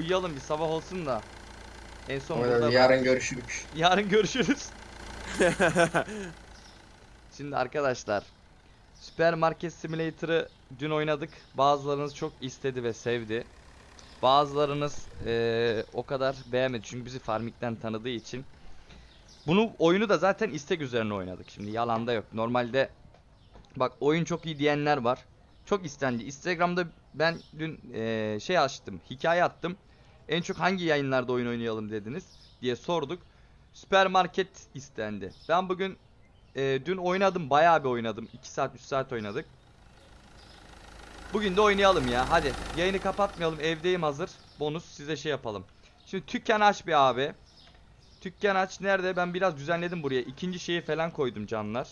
Uyuyalım bir sabah olsun da. En son burada yarın görüşürük. Yarın görüşürüz. Şimdi arkadaşlar Süpermarket Simulator'ı dün oynadık. Bazılarınız çok istedi ve sevdi. Bazılarınız eee, o kadar beğenmedi çünkü bizi Farmik'ten tanıdığı için. Bunu oyunu da zaten istek üzerine oynadık. Şimdi yalanda yok. Normalde bak oyun çok iyi diyenler var. Çok istendi. Instagram'da ben dün eee, şey açtım. Hikaye attım. En çok hangi yayınlarda oyun oynayalım dediniz diye sorduk. Süpermarket istendi. Ben bugün e, dün oynadım bayağı bir oynadım. 2 saat 3 saat oynadık. Bugün de oynayalım ya. Hadi yayını kapatmayalım. Evdeyim hazır. Bonus size şey yapalım. Şimdi dükkan aç bir abi. Dükkan aç nerede? Ben biraz düzenledim buraya. İkinci şeyi falan koydum canlar.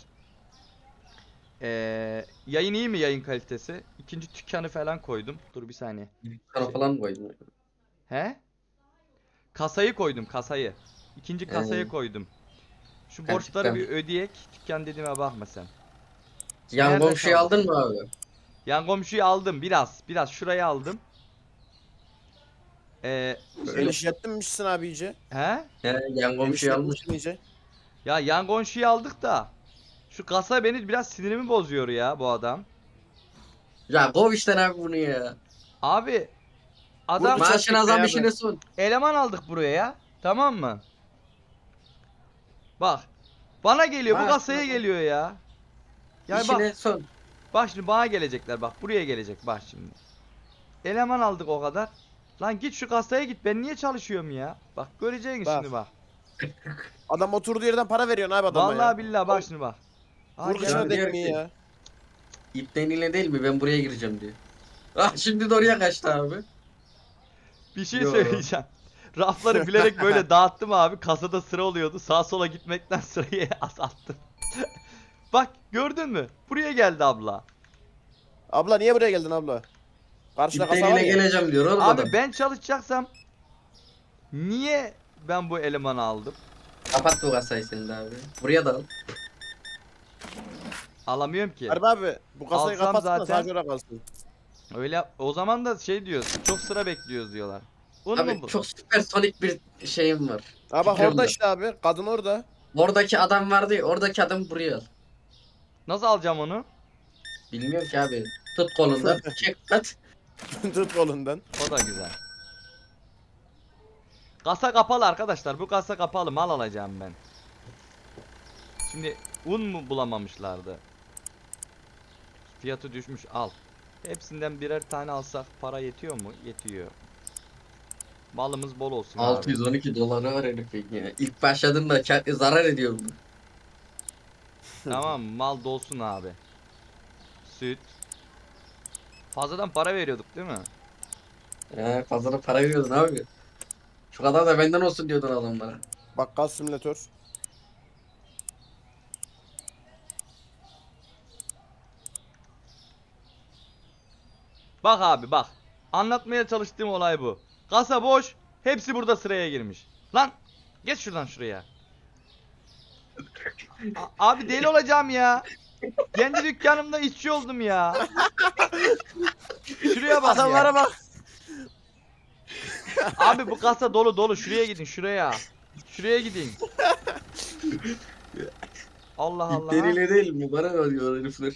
Ee, yayın iyi mi yayın kalitesi? İkinci dükkanı falan koydum. Dur bir saniye. Kana falan mı koydun? He? Kasayı koydum kasayı. İkinci kasayı Ee, koydum. Şu ha, borçları dükkan. bir ödeyek. Dükkan dediğime bakma sen. Yan Nerede komşuyu aldın mı abi? Yan komşuyu aldım biraz. Biraz şurayı aldım. Ee, Genişlettin abi iyice. he? He, yan komşuyu almış. Genişletmişsin iyice. Ya yan komşuyu aldık da. Şu kasa beni biraz sinirimi bozuyor ya bu adam. Ya kov işten abi bunu ya. Abi adam Vurma. Maaşına zam beraber. işine son. eleman aldık buraya ya. Tamam mı? Bak. Bana geliyor bu kasaya bak. geliyor ya. Yani bak İşine son. Bak şimdi bana gelecekler bak buraya gelecek bak şimdi. Eleman aldık o kadar. Lan git şu kasaya git ben niye çalışıyorum ya? Bak göreceksin Bak. şimdi bak. Adam oturduğu yerden para veriyorsun abi adama Vallahi ya. billahi bak şimdi bak. Aa, Vur gel- Ya, diyor dekmeyi ki- ya. İpteniyle değil mi? Ben buraya gireceğim diyor. Ah şimdi de oraya kaçtı abi. Bir şey Yo. söyleyeceğim. Rafları bilerek böyle dağıttım abi. Kasada sıra oluyordu. Sağa sola gitmekten sırayı azalttım. bak gördün mü? Buraya geldi abla. Abla niye buraya geldin abla? Karşıda kasa var ya. geleceğim diyor oğlum Abi adam. ben çalışacaksam niye ben bu elemanı aldım? Kapat bu kasayı sen de abi. Buraya da al. Alamıyorum ki. Harbi abi bu kasayı Alsam kapatsana zaten- sadece orada kalsın. Öyle o zaman da şey diyoruz. Çok sıra bekliyoruz diyorlar. Un mu Abi bu? çok süpersonik bir şeyim var. Bak Fikrim orada var. işte abi. Kadın orada. Oradaki adam vardı ya, oradaki adam buraya al. Nasıl alacağım onu? Bilmiyorum ki abi. Tut kolundan, çek at. Tut kolundan. O da güzel. Kasa kapalı arkadaşlar. Bu kasa kapalı. Mal alacağım ben. Şimdi un mu bulamamışlardı? Fiyatı düşmüş. Al. Hepsinden birer tane alsak para yetiyor mu? Yetiyor. Malımız bol olsun abi. 612 doları var herifin ya. İlk başladığında kar- zarar ediyor bu. Tamam mal dolsun abi. Süt. Fazladan para veriyorduk değil mi? He fazla para veriyordun abi. Şu kadar da benden olsun diyordun adamlara. Bakkal simülatör. Bak abi bak. Anlatmaya çalıştığım olay bu. Kasa boş. Hepsi burada sıraya girmiş. Lan geç şuradan şuraya. A- abi deli olacağım ya. Kendi dükkanımda işçi oldum ya. Şuraya bak Adamlara ya. bak. Abi bu kasa dolu dolu. Şuraya gidin şuraya. Şuraya gidin. Allah Allah. İpteriyle değil mi? Bana ne diyor herifler.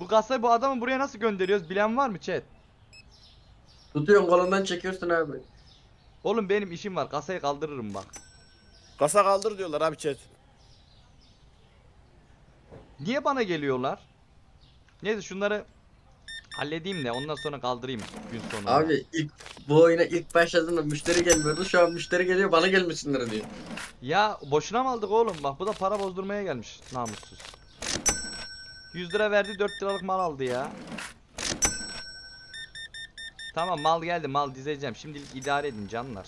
Bu kasayı bu adamı buraya nasıl gönderiyoruz? Bilen var mı chat? Tutuyorsun kolundan çekiyorsun abi. Oğlum benim işim var. Kasayı kaldırırım bak. Kasa kaldır diyorlar abi chat. Niye bana geliyorlar? Neyse şunları halledeyim de ondan sonra kaldırayım gün sonunda. Abi ilk bu oyuna ilk başladığında müşteri gelmiyordu. Şu an müşteri geliyor bana gelmesinler diyor. Ya boşuna mı aldık oğlum? Bak bu da para bozdurmaya gelmiş namussuz. 100 lira verdi 4 liralık mal aldı ya. Tamam mal geldi mal dizeceğim. Şimdilik idare edin canlar.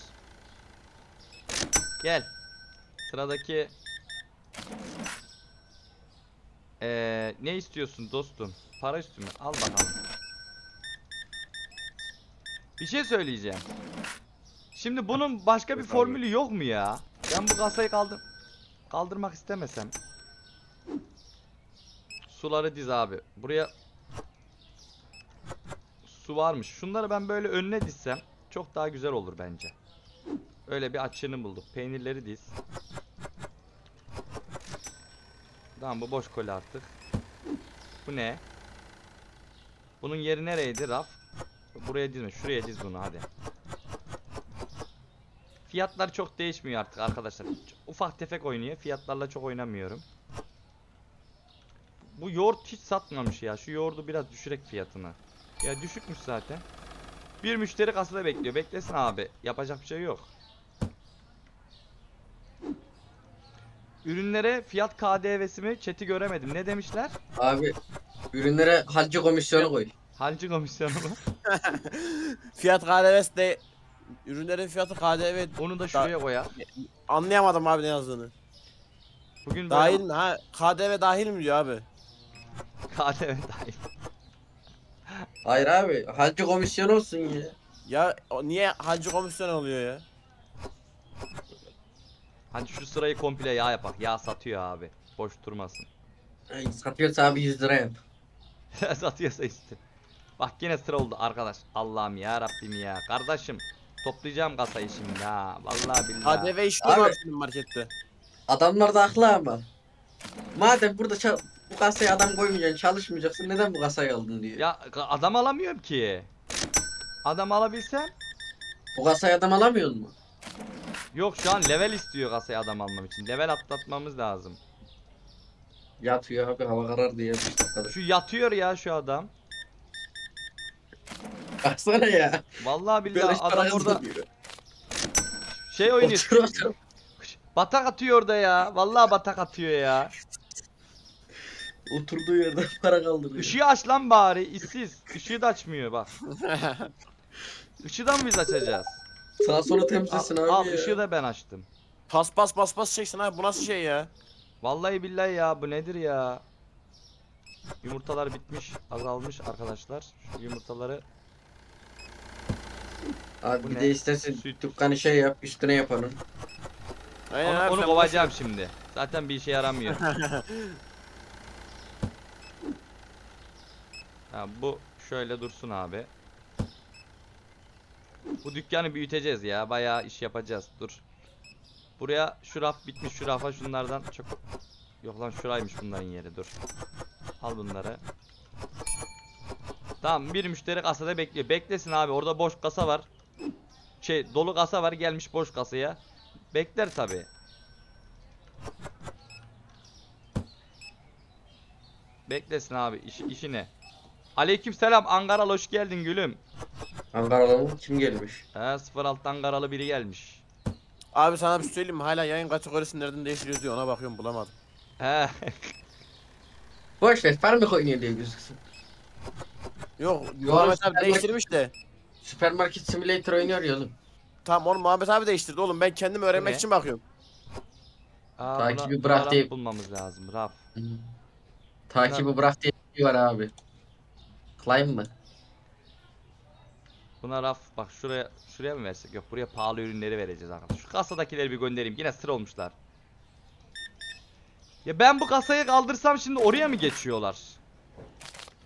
Gel. Sıradaki Ee, ne istiyorsun dostum? Para üstü mü? Al bakalım. Bir şey söyleyeceğim. Şimdi bunun başka bir formülü yok mu ya? Ben bu kasayı kaldır kaldırmak istemesem. Suları diz abi. Buraya su varmış. Şunları ben böyle önüne dizsem çok daha güzel olur bence. Öyle bir açığını bulduk. Peynirleri diz. Tamam bu boş koli artık. Bu ne? Bunun yeri nereydi raf? Buraya dizme. Şuraya diz bunu hadi. Fiyatlar çok değişmiyor artık arkadaşlar. Ufak tefek oynuyor. Fiyatlarla çok oynamıyorum. Bu yoğurt hiç satmamış ya. Şu yoğurdu biraz düşürek fiyatını. Ya düşükmüş zaten. Bir müşteri kasada bekliyor. Beklesin abi. Yapacak bir şey yok. Ürünlere fiyat KDV'si mi? Chat'i göremedim. Ne demişler? Abi ürünlere halcı komisyonu koy. Halcı komisyonu mu? Fiyat KDV'si de ürünlerin fiyatı KDV Onu da şuraya koyar. anlayamadım abi ne yazdığını. Bugün Dahil mi? Ha KDV dahil mi diyor abi? KDV dahil. Hayır abi halcı komisyonu olsun ya. Ya o niye hacı komisyon oluyor ya? Hani şu sırayı komple yağ yapak. Yağ satıyor abi. Boş durmasın. Ay, satıyorsa abi 100 lira yap. Satıyorsa işte. Bak yine sıra oldu arkadaş. Allah'ım ya Rabbim ya. Kardeşim toplayacağım kasayı şimdi ha. Vallahi billahi. Abi. abi senin markette? Adamlar da haklı ama. Madem burada ça- bu kasaya adam koymayacaksın, çalışmayacaksın neden bu kasayı aldın diyor. Ya adam alamıyorum ki. Adam alabilsem. Bu kasayı adam alamıyor mu? Yok şu an level istiyor kasayı adam almam için. Level atlatmamız lazım. Yatıyor abi hava karar diye dakikada. Şu yatıyor ya şu adam. Baksana ya. Vallahi Böyle billahi adam para orada kazanıyor. şey oynuyor. Otur otur. Batak atıyor orada ya. Vallahi batak atıyor ya. Oturduğu yerden para kaldırıyor. Işığı aç lan bari. işsiz. Işığı da açmıyor bak. Işığı da mı biz açacağız? Sağ sola temsilsin abi al ya. ışığı da ben açtım. Pas pas pas pas çeksin abi bu nasıl şey ya? Vallahi billahi ya bu nedir ya? Yumurtalar bitmiş, azalmış arkadaşlar. Şu yumurtaları Abi Bu bir ne? de istersen Süt. dükkanı şey yap üstüne yapalım. Aynen onu, abi, onu sen kovacağım şimdi. Zaten bir işe yaramıyor. ha, bu şöyle dursun abi. Bu dükkanı büyüteceğiz ya. Bayağı iş yapacağız. Dur. Buraya şu raf bitmiş. Şu rafa şunlardan çok... Yok lan şuraymış bunların yeri. Dur. Al bunları. Tamam bir müşteri kasada bekliyor. Beklesin abi. Orada boş kasa var. Şey dolu kasa var. Gelmiş boş kasaya. Bekler tabi. Beklesin abi iş, işine. Aleyküm selam Ankaralı hoş geldin gülüm. Ankara'da mı? Kim gelmiş? He 06 Ankaralı biri gelmiş. Abi sana bir şey söyleyeyim mi? Hala yayın kategorisini nereden değiştiriyoruz diyor ona bakıyorum bulamadım. He Boş ver parmak oynuyor diye gözüksün. Yok Yo, Muhammed abi değiştirmiş de. Süpermarket simülatör oynuyor ya oğlum. Tamam onu Muhammed abi değiştirdi oğlum ben kendim öğrenmek ne? için bakıyorum. Aa, Takibi bırak diye- bulmamız lazım raf. Takibi bırak diye bir şey var abi. Climb mı? Buna raf bak şuraya şuraya mı versek yok buraya pahalı ürünleri vereceğiz arkadaşlar. Şu kasadakileri bir göndereyim yine sıra olmuşlar. Ya ben bu kasayı kaldırsam şimdi oraya mı geçiyorlar?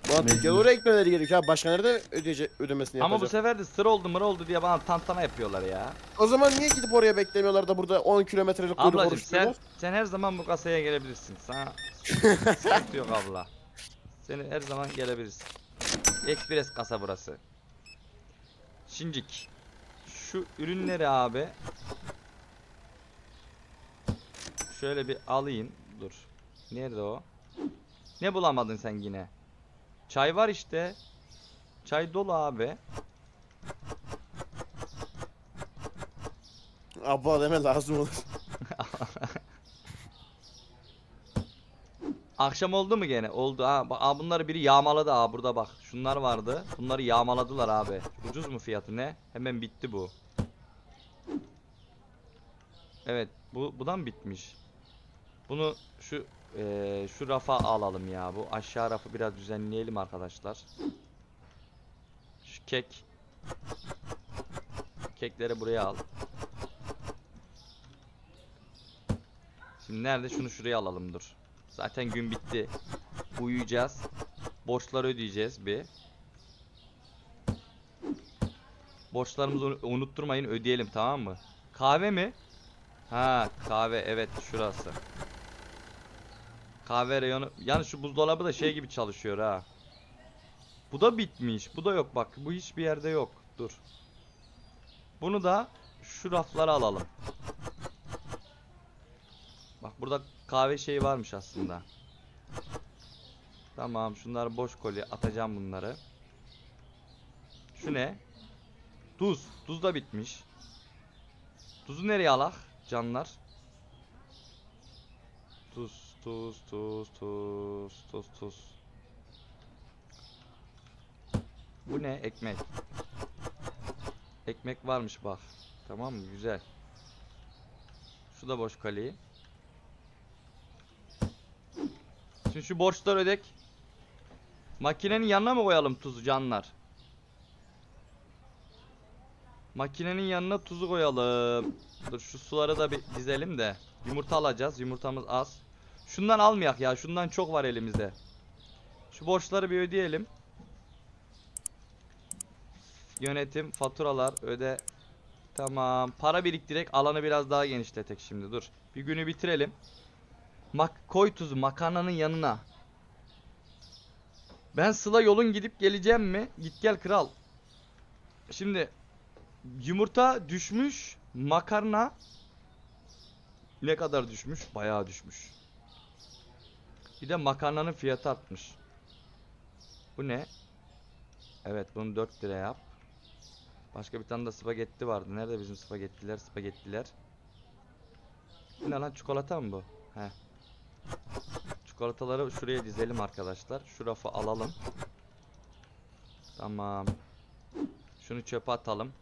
Ulan Mecbur. Türkiye oraya gitmeleri gerekiyor abi. Başka nerede ödeyecek, ödemesini Ama bu yapacak? sefer de sıra oldu mıra oldu diye bana tantana yapıyorlar ya. O zaman niye gidip oraya beklemiyorlar da burada 10 kilometrelik kuyruk Ablacım sen oluşturuyorlar? sen her zaman bu kasaya gelebilirsin. Sana sıkıntı yok abla. Seni her zaman gelebilirsin. Express kasa burası. Şincik. Şu ürünleri abi. Şöyle bir alayım. Dur. Nerede o? Ne bulamadın sen yine? Çay var işte. Çay dolu abi. Abla deme lazım olur. Akşam oldu mu gene? Oldu ha. Aa, bunları biri yağmaladı ha burada bak. Şunlar vardı. Bunları yağmaladılar abi. Ucuz mu fiyatı ne? Hemen bitti bu. Evet, bu budan bitmiş. Bunu şu eee, şu rafa alalım ya. Bu aşağı rafı biraz düzenleyelim arkadaşlar. Şu kek. Kekleri buraya al. Şimdi nerede? Şunu şuraya alalım dur. Zaten gün bitti. Uyuyacağız. Borçları ödeyeceğiz bir. Borçlarımızı unu- unutturmayın ödeyelim tamam mı? Kahve mi? Ha kahve evet şurası. Kahve reyonu. Yani şu buzdolabı da şey gibi çalışıyor ha. Bu da bitmiş. Bu da yok bak. Bu hiçbir yerde yok. Dur. Bunu da şu raflara alalım. Bak burada kahve şeyi varmış aslında. Tamam şunlar boş kolye atacağım bunları. Şu ne? Tuz. Tuz da bitmiş. Tuzu nereye alak canlar? Tuz, tuz, tuz, tuz, tuz, tuz. Bu ne? Ekmek. Ekmek varmış bak. Tamam mı? Güzel. Şu da boş kaleyi. Şimdi şu borçları ödek. Makinenin yanına mı koyalım tuzu canlar? Makinenin yanına tuzu koyalım. Dur şu suları da bir dizelim de. Yumurta alacağız. Yumurtamız az. Şundan almayak ya. Şundan çok var elimizde. Şu borçları bir ödeyelim. Yönetim, faturalar, öde. Tamam. Para biriktirek alanı biraz daha genişletek şimdi. Dur. Bir günü bitirelim. Mak koy tuzu makarnanın yanına. Ben Sıla yolun gidip geleceğim mi? Git gel kral. Şimdi yumurta düşmüş. Makarna ne kadar düşmüş? Bayağı düşmüş. Bir de makarnanın fiyatı artmış. Bu ne? Evet bunu 4 lira yap. Başka bir tane de spagetti vardı. Nerede bizim spagettiler? Spagettiler. Ne lan çikolata mı bu? He. Çikolataları şuraya dizelim arkadaşlar. Şu rafı alalım. Tamam. Şunu çöpe atalım.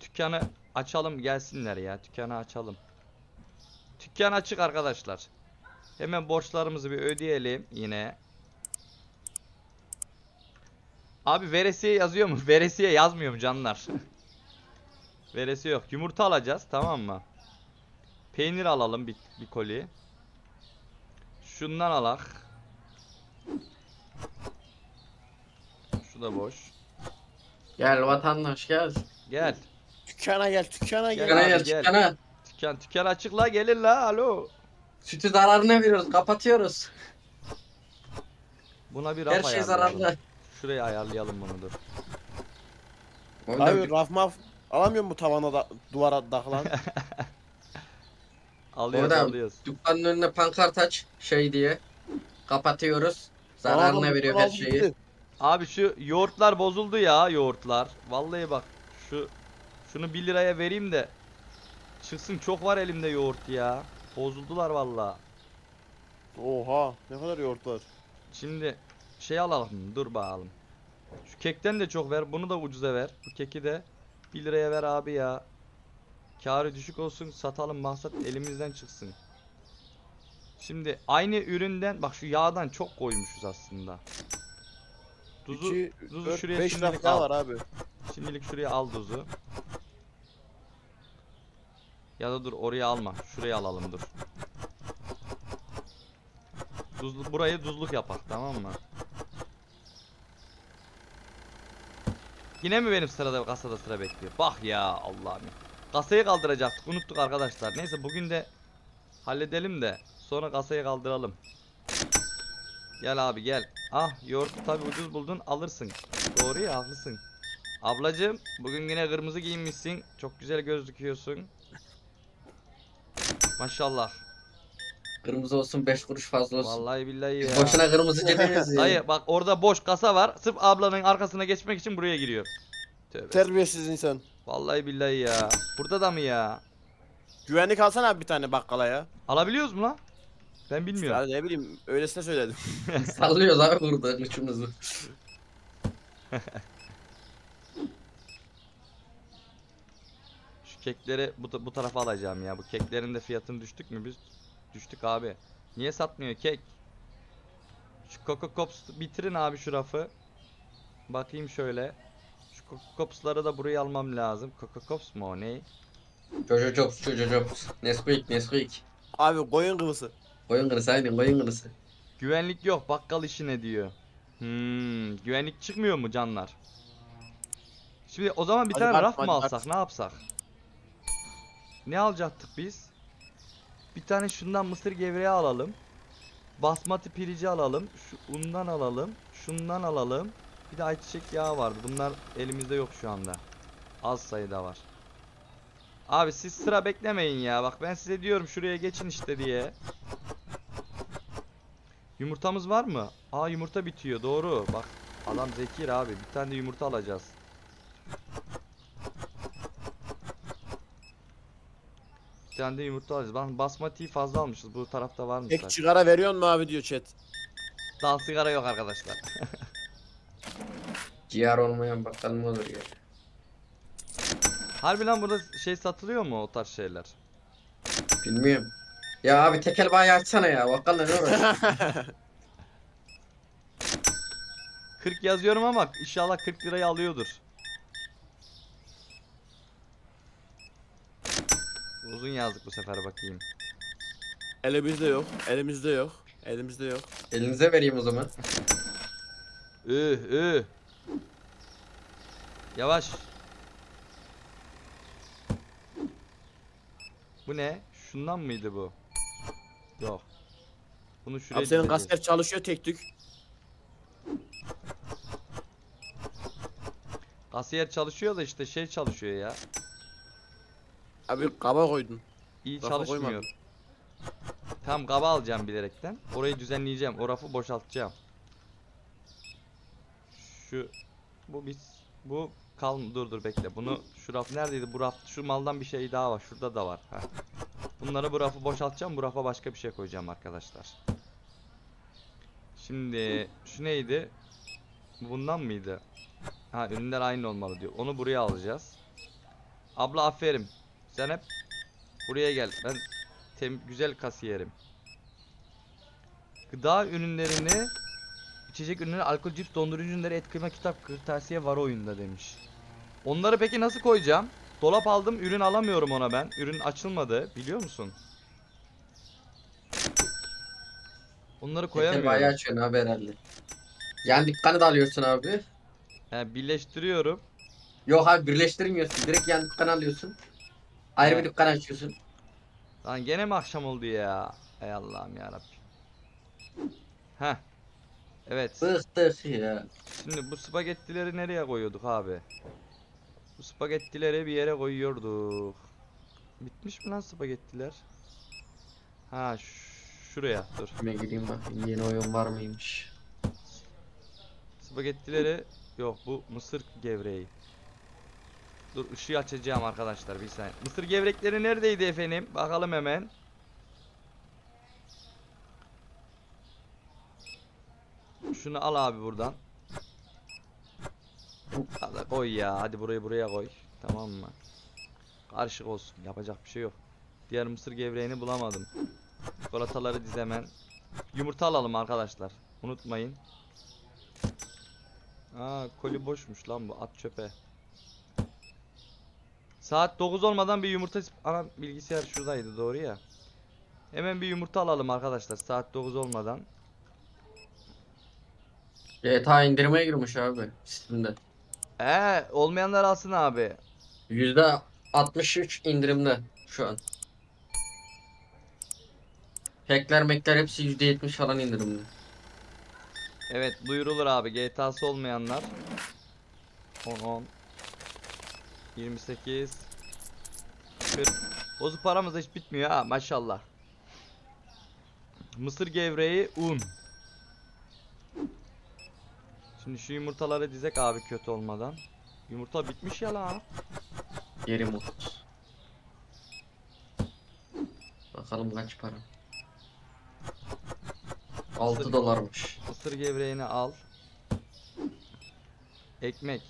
Dükkanı açalım gelsinler ya. Dükkanı açalım. Dükkan açık arkadaşlar. Hemen borçlarımızı bir ödeyelim yine. Abi veresiye yazıyor mu? Veresiye yazmıyor mu canlar? veresiye yok. Yumurta alacağız tamam mı? Peynir alalım bir, bir koli. Şundan alak. Şu da boş. Gel vatandaş gel. Gel. Dükkana gel, dükkana Gel gel. Dükkana abi, gel gel. dükkana. Dükkan, dükkan açık la gelin la alo. Sütü zararına veriyoruz kapatıyoruz. Buna bir Her raf şey ayarlayalım. zararlı. Şuraya ayarlayalım bunu dur. Abi raf maf alamıyor mu tavana da duvara takılan? Alıyoruz Orada- alıyoruz. dükkanın önüne pankart aç şey diye. Kapatıyoruz. Zararına Aa, veriyor her şeyi. Abi şu yoğurtlar bozuldu ya yoğurtlar. Vallahi bak şu şunu 1 liraya vereyim de çıksın çok var elimde yoğurt ya. Bozuldular valla. Oha, ne kadar yoğurt var. Şimdi şey alalım dur bakalım. Şu kekten de çok ver bunu da ucuza ver. Bu keki de 1 liraya ver abi ya. Karı düşük olsun satalım maksat elimizden çıksın. Şimdi aynı üründen bak şu yağdan çok koymuşuz aslında. Tuzu, 2, tuzu 4, şuraya 5 şimdilik al. var abi. Şimdilik şuraya al tuzu. Ya da dur oraya alma. Şuraya alalım dur. Tuzlu, burayı tuzluk yapak tamam mı? Yine mi benim sırada kasada sıra bekliyor? Bak ya Allah'ım. Kasayı kaldıracaktık. Unuttuk arkadaşlar. Neyse bugün de halledelim de sonra kasayı kaldıralım. Gel abi gel. Ah yoğurtu tabi ucuz buldun alırsın. Doğru ya haklısın. Ablacığım bugün yine kırmızı giyinmişsin. Çok güzel gözüküyorsun. Maşallah. Kırmızı olsun 5 kuruş fazla olsun. Vallahi billahi ya. boşuna kırmızı demeyiz ya. Dayı bak orada boş kasa var. Sırf ablanın arkasına geçmek için buraya giriyor. Tövbe. Terbiyesiz insan. Vallahi billahi ya. Burada da mı ya? Güvenlik alsana abi bir tane bakkala ya. Alabiliyoruz mu lan? Ben bilmiyorum. Ya ne bileyim öylesine söyledim. Sallıyoruz abi burada üçümüzü. Şu kekleri bu, bu tarafa alacağım ya. Bu keklerin de fiyatını düştük mü biz? Düştük abi. Niye satmıyor kek? Şu Coco Pops bitirin abi şu rafı. Bakayım şöyle. Pops'ları da buraya almam lazım. Coco Pops mu o ne? Jojo Jobs, Jojo Jobs. Nesquik, Nesquik. Abi koyun kıvısı. Koyun kırısı aynen koyun kırısı. Güvenlik yok bakkal işine diyor. Hmm, güvenlik çıkmıyor mu canlar? Şimdi o zaman bir Hadi tane Bart, raf mı alsak? Ne yapsak? Ne alacaktık biz? Bir tane şundan mısır gevreği alalım. Basmati pirici alalım. Şu undan alalım. Şundan alalım. Bir de ayçiçek yağı vardı. Bunlar elimizde yok şu anda. Az sayıda var. Abi siz sıra beklemeyin ya. Bak ben size diyorum şuraya geçin işte diye. Yumurtamız var mı? Aa yumurta bitiyor doğru. Bak adam zekir abi. Bir tane de yumurta alacağız. Bir tane de yumurta alacağız. Bak basmatiyi fazla almışız. Bu tarafta varmış Tek zaten. sigara veriyor mu abi diyor chat. Dal sigara yok arkadaşlar. Ciğer olmayan bakkal mı olur ya? Harbi lan burada şey satılıyor mu o tarz şeyler? Bilmiyorum. Ya abi tekel bayi açsana ya. Bakkalla ne uğraş? 40 yazıyorum ama inşallah 40 lirayı alıyordur. Uzun yazdık bu sefer bakayım. Elimizde yok. Elimizde yok. Elimizde yok. Elinize vereyim o zaman. Üh üh. Yavaş. Bu ne? Şundan mıydı bu? Yok. Bunu şuraya Abi senin dizeceğiz. kasper çalışıyor tek tük. Kasiyer çalışıyor da işte şey çalışıyor ya. Abi kaba koydun. İyi Rafa çalışmıyor. koymadım. Tam kaba alacağım bilerekten. Orayı düzenleyeceğim. O rafı boşaltacağım. Şu bu biz bu kal dur dur bekle. Bunu şu raf neredeydi? Bu raf şu maldan bir şey daha var. Şurada da var. Heh. Bunları bu rafı boşaltacağım. Bu rafa başka bir şey koyacağım arkadaşlar. Şimdi şu neydi? Bu Bundan mıydı? Ha ürünler aynı olmalı diyor. Onu buraya alacağız. Abla aferin. Sen hep buraya gel. Ben tem güzel kasiyerim. Gıda ürünlerini, içecek ürünleri, alkol, cips, dondurucu ürünleri, et, kıyma, kitap, kırtasiye var oyunda demiş. Onları peki nasıl koyacağım? Dolap aldım, ürün alamıyorum ona ben. Ürün açılmadı, biliyor musun? Onları koyamıyorum. açıyorsun abi herhalde. Yani dükkanı da alıyorsun abi. He, birleştiriyorum. Yok abi birleştirmiyorsun. Direkt yan dükkanı alıyorsun. Ayrı bir Evet. dükkan açıyorsun. Lan gene mi akşam oldu ya? Ey Allah'ım ya Heh. Evet. Bıktık ya. Şimdi bu spagettileri nereye koyuyorduk abi? Bu spagettileri bir yere koyuyorduk. Bitmiş mi lan spagettiler? Ha şuraya dur. Kime gireyim bak yeni oyun var mıymış? Spagettileri yok bu mısır gevreği. Dur ışığı açacağım arkadaşlar bir saniye. Mısır gevrekleri neredeydi efendim? Bakalım hemen. Şunu al abi buradan. Hadi koy ya. Hadi burayı buraya koy. Tamam mı? Karışık olsun. Yapacak bir şey yok. Diğer mısır gevreğini bulamadım. Çikolataları diz. Yumurta alalım arkadaşlar. Unutmayın. Aa koli boşmuş lan bu. At çöpe. Saat 9 olmadan bir yumurta ana bilgisayar şuradaydı doğru ya. Hemen bir yumurta alalım arkadaşlar saat 9 olmadan. GTA indirime girmiş abi Steam'de. Ee olmayanlar alsın abi. Yüzde 63 indirimde şu an. Hackler mekler hepsi yüzde 70 falan indirimde. Evet duyurulur abi GTA'sı olmayanlar. 10 10 28 40 Bozuk paramız hiç bitmiyor ha maşallah. Mısır gevreği un. Şimdi şu yumurtaları dizek abi kötü olmadan. Yumurta bitmiş ya lan. Yeri mut. Bakalım kaç para. 6 Mısır- dolarmış. Mısır gevreğini al. Ekmek.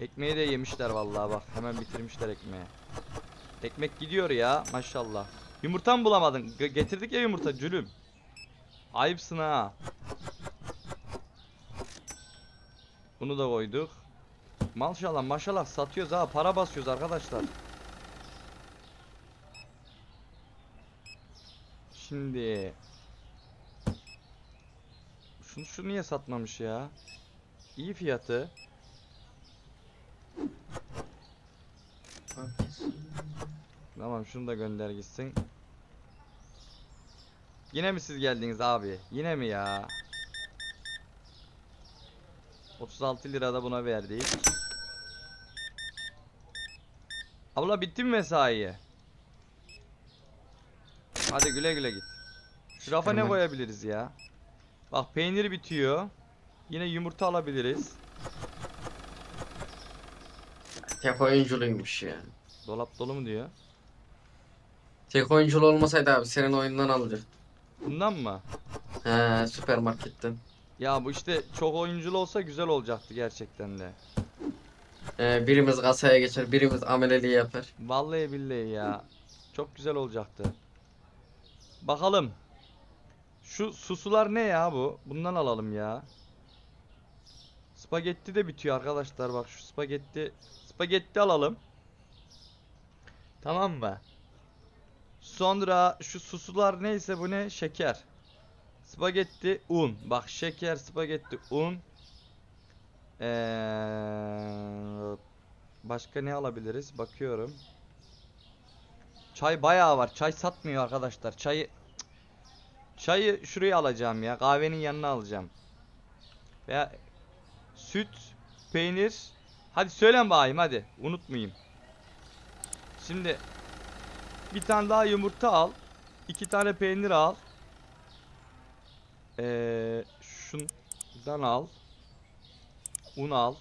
Ekmeği de yemişler vallahi bak. Hemen bitirmişler ekmeği. Ekmek gidiyor ya maşallah. Yumurta mı bulamadın? G- getirdik ya yumurta cülüm. Ayıpsın ha. Bunu da koyduk. Maşallah maşallah satıyoruz ha para basıyoruz arkadaşlar. Şimdi şunu şu niye satmamış ya? İyi fiyatı. Tamam şunu da gönder gitsin. Yine mi siz geldiniz abi? Yine mi ya? 36 lira da buna verdik. Abla bitti mi mesai? Hadi güle güle git. Şu rafa ne koyabiliriz ya? Bak peynir bitiyor. Yine yumurta alabiliriz. Tek oyunculuymuş ya. Dolap dolu mu diyor? Tek oyunculu olmasaydı abi senin oyundan alacak. Bundan mı? He süpermarketten. Ya bu işte çok oyunculu olsa güzel olacaktı gerçekten de. Ee, birimiz kasaya geçer, birimiz ameleliği yapar. Vallahi billahi ya. Çok güzel olacaktı. Bakalım. Şu susular ne ya bu? Bundan alalım ya. Spagetti de bitiyor arkadaşlar. Bak şu spagetti. Spagetti alalım. Tamam mı? Sonra şu susular neyse bu ne? Şeker. Spagetti, un. Bak şeker, spagetti, un. Ee, başka ne alabiliriz? Bakıyorum. Çay bayağı var. Çay satmıyor arkadaşlar. Çayı Çayı şuraya alacağım ya. Kahvenin yanına alacağım. Veya süt, peynir. Hadi söylen bakayım hadi. Unutmayayım. Şimdi bir tane daha yumurta al. iki tane peynir al. Ee, şundan al. Un al.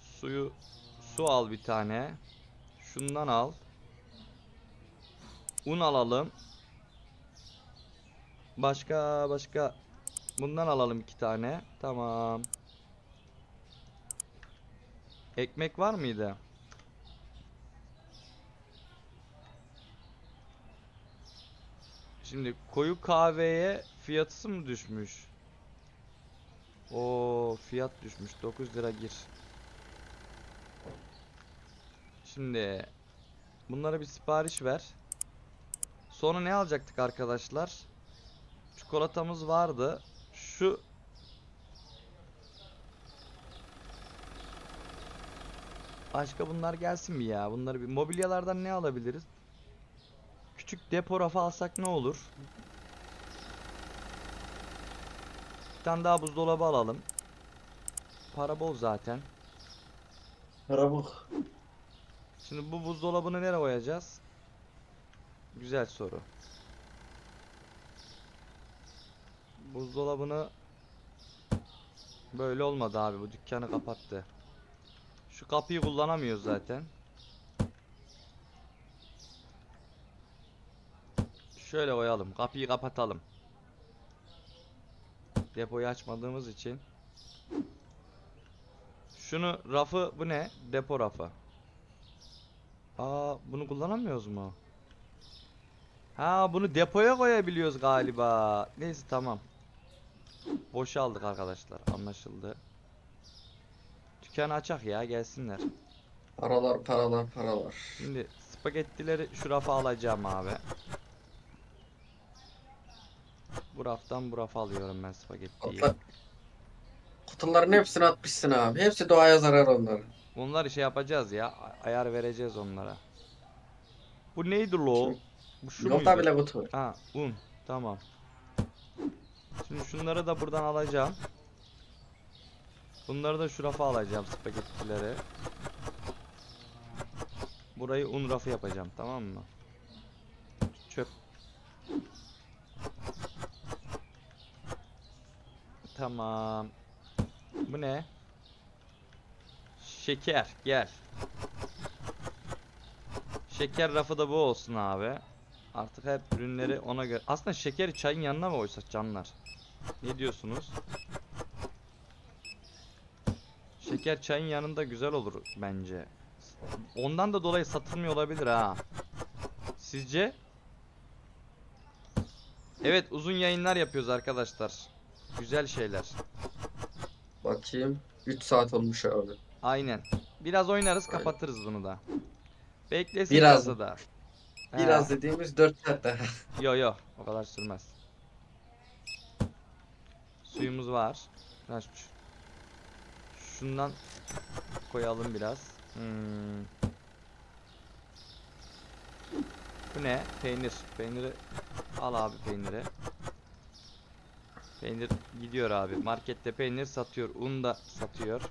Suyu su al bir tane. Şundan al. Un alalım. Başka başka bundan alalım iki tane. Tamam. Ekmek var mıydı? Şimdi koyu kahveye fiyatı mı düşmüş? O fiyat düşmüş. 9 lira gir. Şimdi bunlara bir sipariş ver. Sonra ne alacaktık arkadaşlar? Çikolatamız vardı. Şu Başka bunlar gelsin mi ya? Bunları bir mobilyalardan ne alabiliriz? Küçük depo rafa alsak ne olur? Bir tane daha buzdolabı alalım. Para bol zaten. Arabuk. Şimdi bu buzdolabını nereye koyacağız? Güzel soru. Buzdolabını böyle olmadı abi. Bu dükkanı kapattı. Şu kapıyı kullanamıyoruz zaten. Şöyle koyalım. Kapıyı kapatalım. Depoyu açmadığımız için. Şunu rafı bu ne? Depo rafı. Aa bunu kullanamıyoruz mu? Ha bunu depoya koyabiliyoruz galiba. Neyse tamam. Boşaldık arkadaşlar. Anlaşıldı. Dükkanı açak ya gelsinler. Paralar paralar paralar. Şimdi spagettileri şu rafa alacağım abi. Bu raftan bu rafa alıyorum ben spagettiyi. Kutu- Kutuların hepsini atmışsın abi. Hepsi doğaya zarar onların. Bunları şey yapacağız ya. Ayar vereceğiz onlara. Bu neydi lo? Bu şu muydu? bile kutu. Ha un. Tamam. Şimdi şunları da buradan alacağım. Bunları da şu rafa alacağım spagettileri. Burayı un rafı yapacağım tamam mı? Çöp. Tamam. Bu ne? Şeker gel. Şeker rafı da bu olsun abi. Artık hep ürünleri ona göre. Aslında şekeri çayın yanına mı koysak canlar? Ne diyorsunuz? Şeker çayın yanında güzel olur bence. Ondan da dolayı satılmıyor olabilir ha. Sizce? Evet uzun yayınlar yapıyoruz arkadaşlar. Güzel şeyler. Bakayım. 3 saat olmuş abi. Aynen. Biraz oynarız Aynen. kapatırız bunu da. Beklesin Biraz. He. Biraz dediğimiz 4 saat daha. Yo yo o kadar sürmez. Suyumuz var. Şu- Şundan koyalım biraz. Hmm. Bu ne? Peynir. Peyniri al abi peyniri. Peynir gidiyor abi. Markette peynir satıyor. Un da satıyor.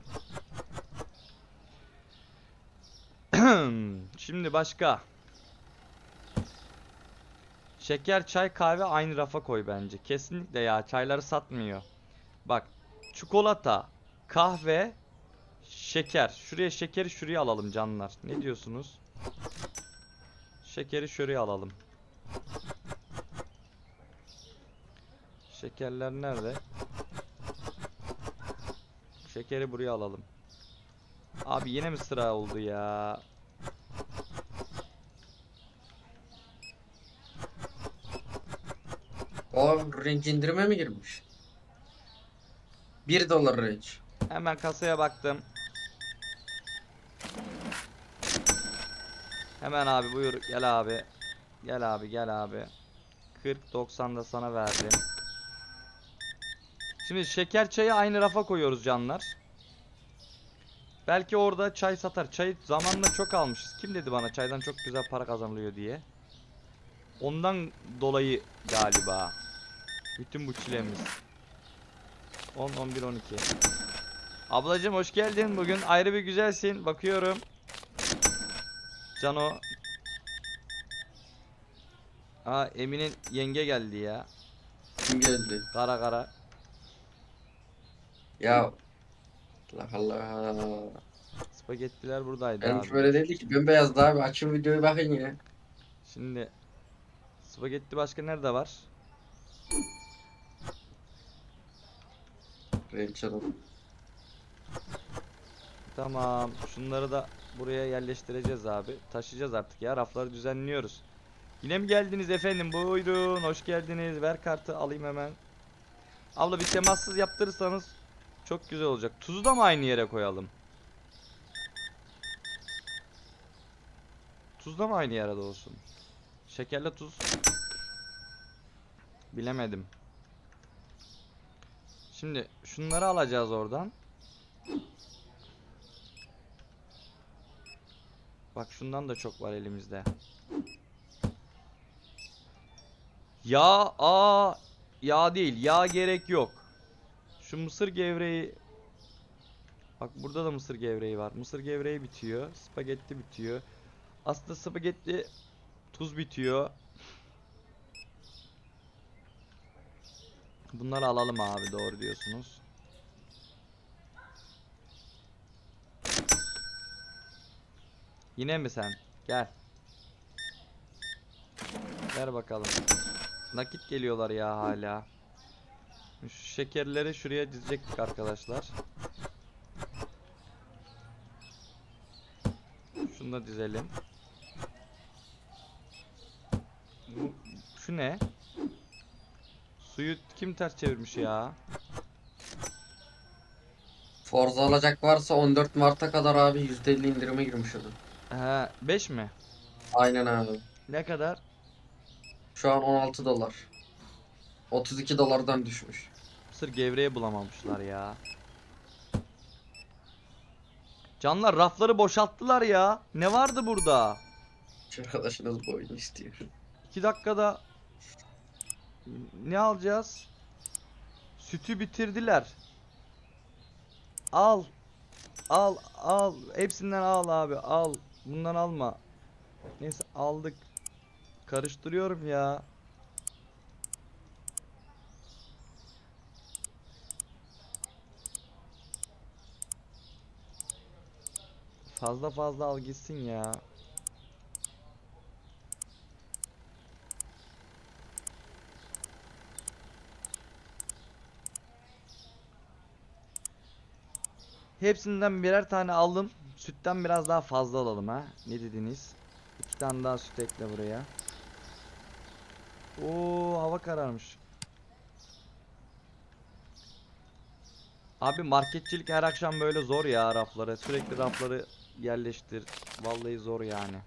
Şimdi başka. Şeker, çay, kahve aynı rafa koy bence. Kesinlikle ya. Çayları satmıyor. Bak. Çikolata, kahve, şeker. Şuraya şekeri şuraya alalım canlar. Ne diyorsunuz? Şekeri şuraya alalım. Şekerler nerede? Şekeri buraya alalım. Abi yine mi sıra oldu ya? O range indirime mi girmiş? 1 dolar range. Hemen kasaya baktım. Hemen abi buyur gel abi. Gel abi gel abi. 40 90 da sana verdim. Şimdi şeker çayı aynı rafa koyuyoruz canlar. Belki orada çay satar. Çay zamanla çok almışız. Kim dedi bana çaydan çok güzel para kazanılıyor diye. Ondan dolayı galiba. Bütün bu çilemiz. 10 11 12. Ablacım hoş geldin. Bugün ayrı bir güzelsin. Bakıyorum. Cano. Aa Emin'in yenge geldi ya. Kim geldi? Kara kara. Ya Allah Allah. Spagettiler buradaydı Benimki abi. böyle değildi ki. Bembeyazdı abi. Açın videoyu bakın ya. Şimdi spagetti başka nerede var? Range alalım. Tamam. Şunları da buraya yerleştireceğiz abi. Taşıyacağız artık ya. Rafları düzenliyoruz. Yine mi geldiniz efendim? Buyurun. Hoş geldiniz. Ver kartı alayım hemen. Abla bir temassız yaptırırsanız çok güzel olacak. Tuzu da mı aynı yere koyalım? Tuz da mı aynı yerde olsun? Şekerle tuz. Bilemedim. Şimdi şunları alacağız oradan. Bak şundan da çok var elimizde. Yağ, aa, yağ değil. Yağ gerek yok. Şu mısır gevreği Bak burada da mısır gevreği var. Mısır gevreği bitiyor. Spagetti bitiyor. Aslında spagetti tuz bitiyor. Bunları alalım abi doğru diyorsunuz. Yine mi sen? Gel. Ver bakalım. Nakit geliyorlar ya hala. Şu şekerleri şuraya dizecektik arkadaşlar. Şunu da dizelim. Bu, şu ne? Suyu kim ters çevirmiş ya? Forza alacak varsa 14 Mart'a kadar abi %50 indirime girmiş o da. He, 5 mi? Aynen abi. Ne kadar? Şu an 16 dolar. 32 dolardan düşmüş. Mısır gevreği bulamamışlar ya. Canlar rafları boşalttılar ya. Ne vardı burada? Arkadaşınız bu oyunu istiyor. 2 dakikada ne alacağız? Sütü bitirdiler. Al. Al, al. Hepsinden al abi, al. Bundan alma. Neyse aldık. Karıştırıyorum ya. Fazla fazla al gitsin ya. Hepsinden birer tane aldım. Sütten biraz daha fazla alalım ha. Ne dediniz? İki tane daha süt ekle buraya. Oo hava kararmış. Abi marketçilik her akşam böyle zor ya rafları. Sürekli rafları yerleştir. Vallahi zor yani.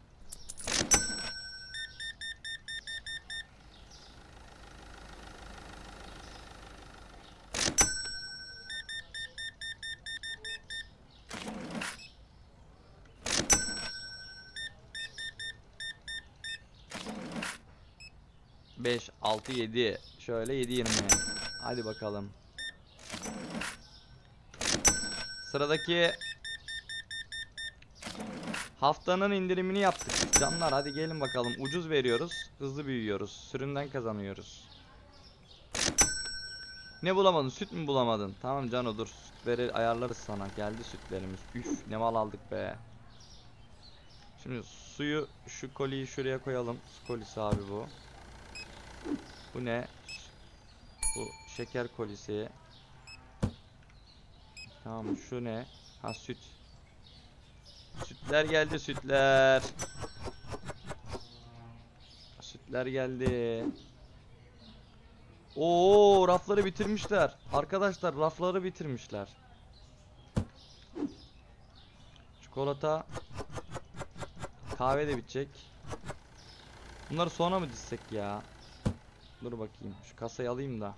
5, 6, 7. Şöyle 7, 20. Hadi bakalım. Sıradaki haftanın indirimini yaptık. Canlar hadi gelin bakalım. Ucuz veriyoruz. Hızlı büyüyoruz. Sürümden kazanıyoruz. Ne bulamadın? Süt mü bulamadın? Tamam Cano dur. Sütleri ayarlarız sana. Geldi sütlerimiz. Üf ne mal aldık be. Şimdi suyu şu koliyi şuraya koyalım. Su kolisi abi bu. Bu ne? Bu şeker kolisi. Tamam şu ne? Ha süt. Sütler geldi sütler. Sütler geldi. Oo rafları bitirmişler. Arkadaşlar rafları bitirmişler. Çikolata. Kahve de bitecek. Bunları sonra mı dizsek ya? Dur bakayım. Şu kasayı alayım da.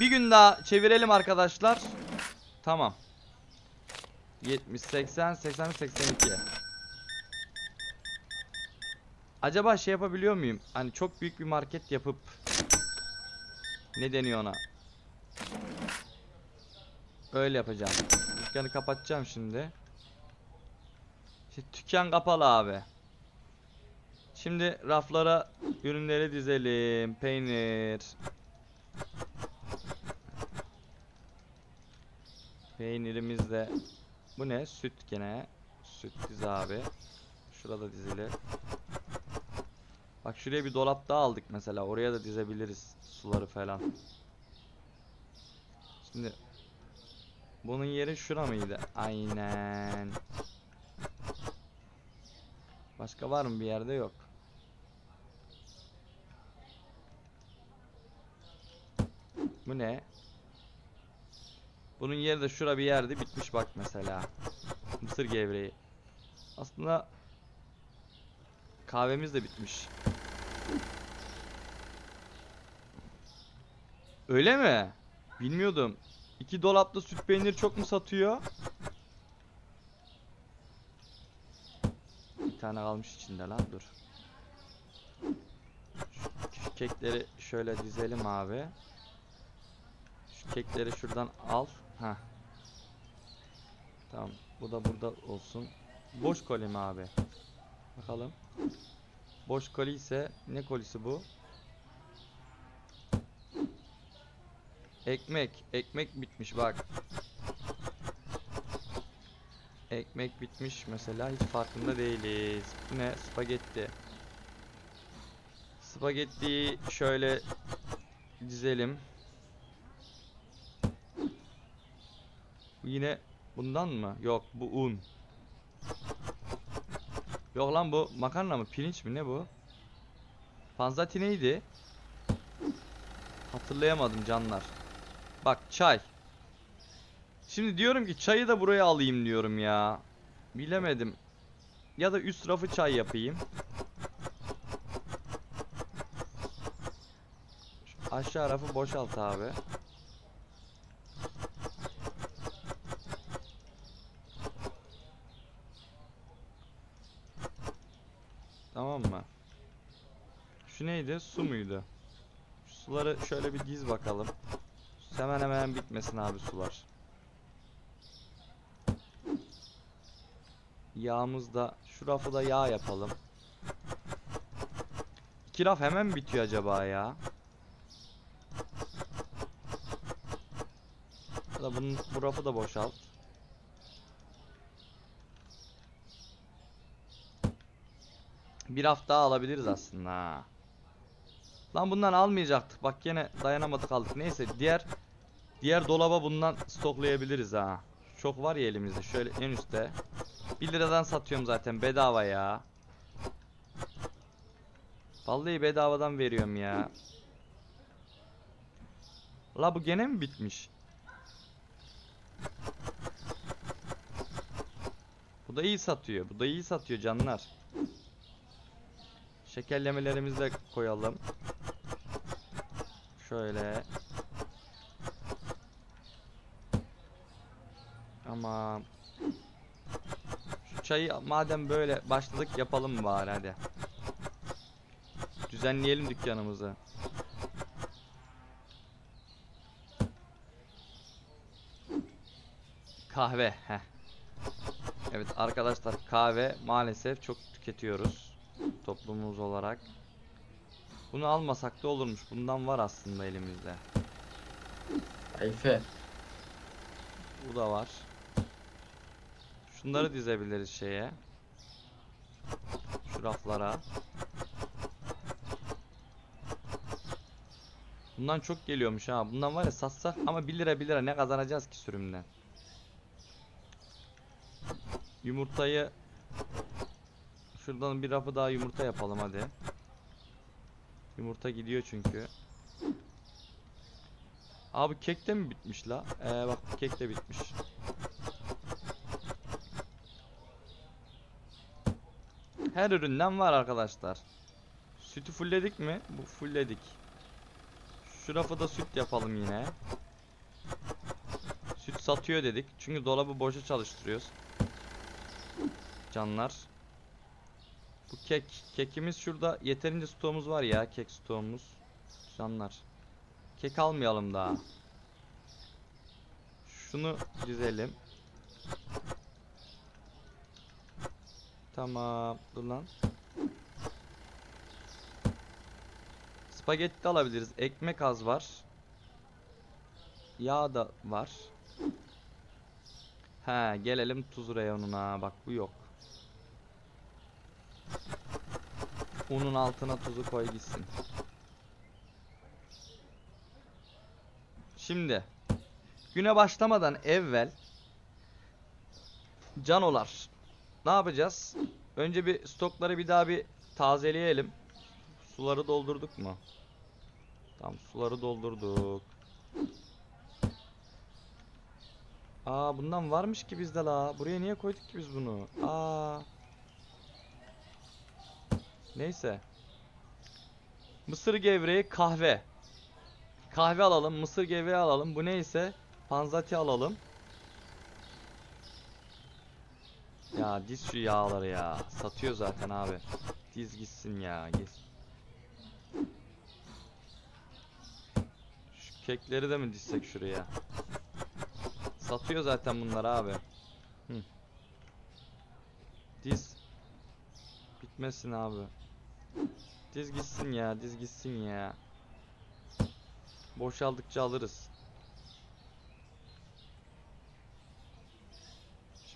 Bir gün daha çevirelim arkadaşlar. Tamam. 70, 80, 80, 82. Acaba şey yapabiliyor muyum? Hani çok büyük bir market yapıp ne deniyor ona? Öyle yapacağım. Dükkanı kapatacağım şimdi. Şimdi dükkan kapalı abi. Şimdi raflara ürünleri dizelim. Peynir. Peynirimiz de bu ne? Süt gene. Süt diz abi. Şurada dizilir. Bak şuraya bir dolap daha aldık mesela. Oraya da dizebiliriz suları falan. Şimdi bunun yeri şura mıydı? Aynen. Başka var mı bir yerde yok. Bu ne? Bunun yeri de şura bir yerde bitmiş bak mesela. Mısır gevreği. Aslında kahvemiz de bitmiş. Öyle mi? Bilmiyordum. İki dolapta süt peynir çok mu satıyor? Bir tane kalmış içinde lan dur. Şu, kekleri şöyle dizelim abi. Şu kekleri şuradan al. Ha. Tamam. Bu da burada olsun. Boş koli mi abi? Bakalım. Boş koli ise ne kolisi bu? Ekmek. Ekmek bitmiş bak. Ekmek bitmiş mesela hiç farkında değiliz. Bu ne? Spagetti. Spagettiyi şöyle dizelim. Bu yine bundan mı? Yok bu un. Yok lan bu makarna mı? Pirinç mi? Ne bu? Panzati neydi? Hatırlayamadım canlar. Bak çay. Şimdi diyorum ki çayı da buraya alayım diyorum ya. Bilemedim. Ya da üst rafı çay yapayım. Şu aşağı rafı boşalt abi. Tamam mı? Neydi? Su muydu? Şu suları şöyle bir diz bakalım. Hemen hemen bitmesin abi sular. Yağımız da şu rafı da yağ yapalım. İki raf hemen bitiyor acaba ya? Ya da bunun, bu rafı da boşalt. Bir daha alabiliriz aslında ha. Lan bundan almayacaktık. Bak yine dayanamadık aldık. Neyse diğer diğer dolaba bundan stoklayabiliriz ha. Çok var ya elimizde. Şöyle en üstte. 1 liradan satıyorum zaten bedava ya. Vallahi bedavadan veriyorum ya. La bu gene mi bitmiş? Bu da iyi satıyor. Bu da iyi satıyor canlar. Şekerlemelerimizi de koyalım. Şöyle. Ama şu çayı madem böyle başladık yapalım bari hadi. Düzenleyelim dükkanımızı. Kahve. Heh. Evet arkadaşlar kahve maalesef çok tüketiyoruz toplumumuz olarak. Bunu almasak da olurmuş. Bundan var aslında elimizde. Ayfer. Bu da var. Şunları dizebiliriz şeye. Şu raflara. Bundan çok geliyormuş ha. Bundan var ya satsak ama 1 lira 1 lira ne kazanacağız ki sürümden? Yumurtayı Şuradan bir rafı daha yumurta yapalım hadi. Yumurta gidiyor çünkü. Abi kek de mi bitmiş la? Ee bak kek de bitmiş. Her üründen var arkadaşlar. Sütü fullledik mi? Bu fullledik. Şu rafı da süt yapalım yine. Süt satıyor dedik. Çünkü dolabı boşa çalıştırıyoruz. Canlar. Bu kek. Kekimiz şurada. Yeterince stoğumuz var ya. Kek stoğumuz. Canlar. Kek almayalım daha. Şunu dizelim. Tamam. Dur lan. Spagetti de alabiliriz. Ekmek az var. Yağ da var. He gelelim tuz reyonuna. Bak bu yok. Unun altına tuzu koy gitsin. Şimdi güne başlamadan evvel canolar ne yapacağız? Önce bir stokları bir daha bir tazeleyelim. Suları doldurduk mu? Tamam suları doldurduk. Aa bundan varmış ki bizde la. Buraya niye koyduk ki biz bunu? Aa. Neyse. Mısır gevreği kahve. Kahve alalım, mısır gevreği alalım. Bu neyse panzati alalım. Ya diz şu yağları ya. Satıyor zaten abi. Diz gitsin ya. Git. Şu kekleri de mi dizsek şuraya? Satıyor zaten bunlar abi. Hı. Diz. Bitmesin abi. Diz gitsin ya, diz gitsin ya. Boşaldıkça alırız.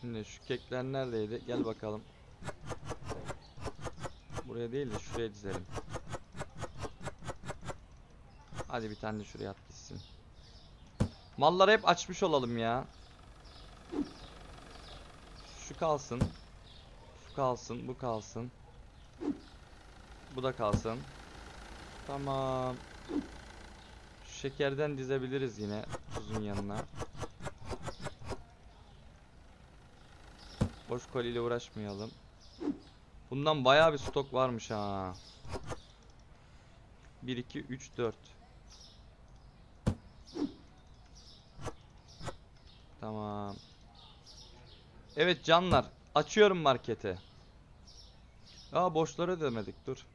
Şimdi şu kekler neredeydi? Gel bakalım. Buraya değil de şuraya dizelim. Hadi bir tane de şuraya at gitsin. Malları hep açmış olalım ya. Şu kalsın. Şu kalsın, bu kalsın. Bu da kalsın. Tamam. Şekerden dizebiliriz yine tuzun yanına. Boş koliyle uğraşmayalım. Bundan bayağı bir stok varmış ha. 1 2 3 4. Tamam. Evet canlar, açıyorum marketi. Aa borçları ödemedik dur.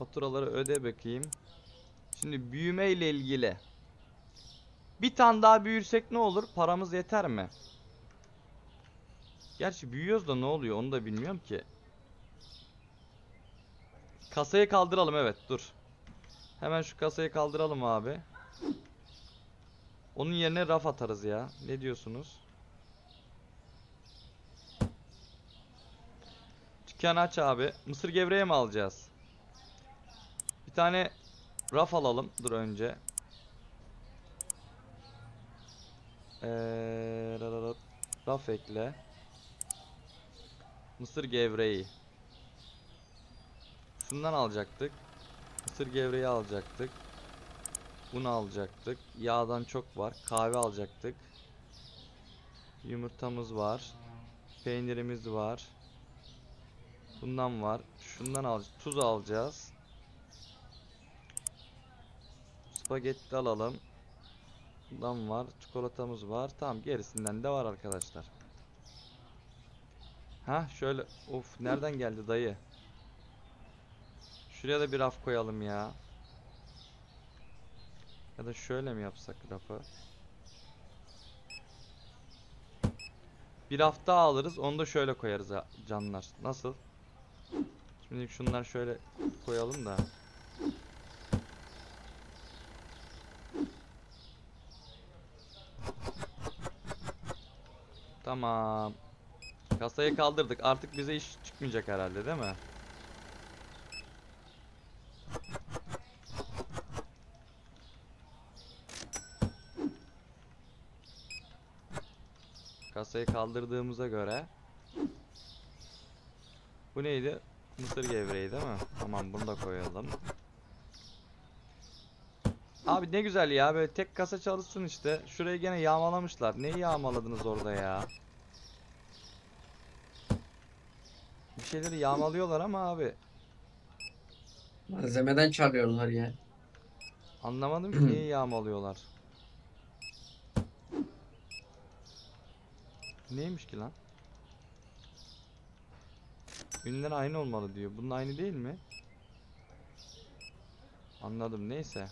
Faturaları öde bakayım. Şimdi büyüme ile ilgili. Bir tane daha büyürsek ne olur? Paramız yeter mi? Gerçi büyüyoruz da ne oluyor onu da bilmiyorum ki. Kasayı kaldıralım evet dur. Hemen şu kasayı kaldıralım abi. Onun yerine raf atarız ya. Ne diyorsunuz? Dükkanı aç abi. Mısır gevreği mi alacağız? Tane raf alalım. Dur önce. Ee, ra- ra- ra- raf ekle. Mısır gevreği. Şundan alacaktık. Mısır gevreği alacaktık. Bunu alacaktık. Yağdan çok var. Kahve alacaktık. Yumurtamız var. Peynirimiz var. Bundan var. Şundan al. Tuz alacağız. Spagetti alalım. Bundan var. Çikolatamız var. Tamam gerisinden de var arkadaşlar. Ha şöyle. Of nereden geldi dayı? Şuraya da bir raf koyalım ya. Ya da şöyle mi yapsak rafı? Bir raf daha alırız. Onu da şöyle koyarız canlar. Nasıl? Şimdi şunlar şöyle koyalım da. Tamam. Kasayı kaldırdık. Artık bize iş çıkmayacak herhalde değil mi? Kasayı kaldırdığımıza göre Bu neydi? Mısır gevreği değil mi? Tamam bunu da koyalım. Abi ne güzel ya böyle tek kasa çalışsın işte. Şurayı gene yağmalamışlar. Neyi yağmaladınız orada ya? Bir şeyleri yağmalıyorlar ama abi Malzemeden çalıyorlar ya. anlamadım ki niye yağmalıyorlar. Neymiş ki lan? Ünler aynı olmalı diyor. Bunun aynı değil mi? Anladım neyse.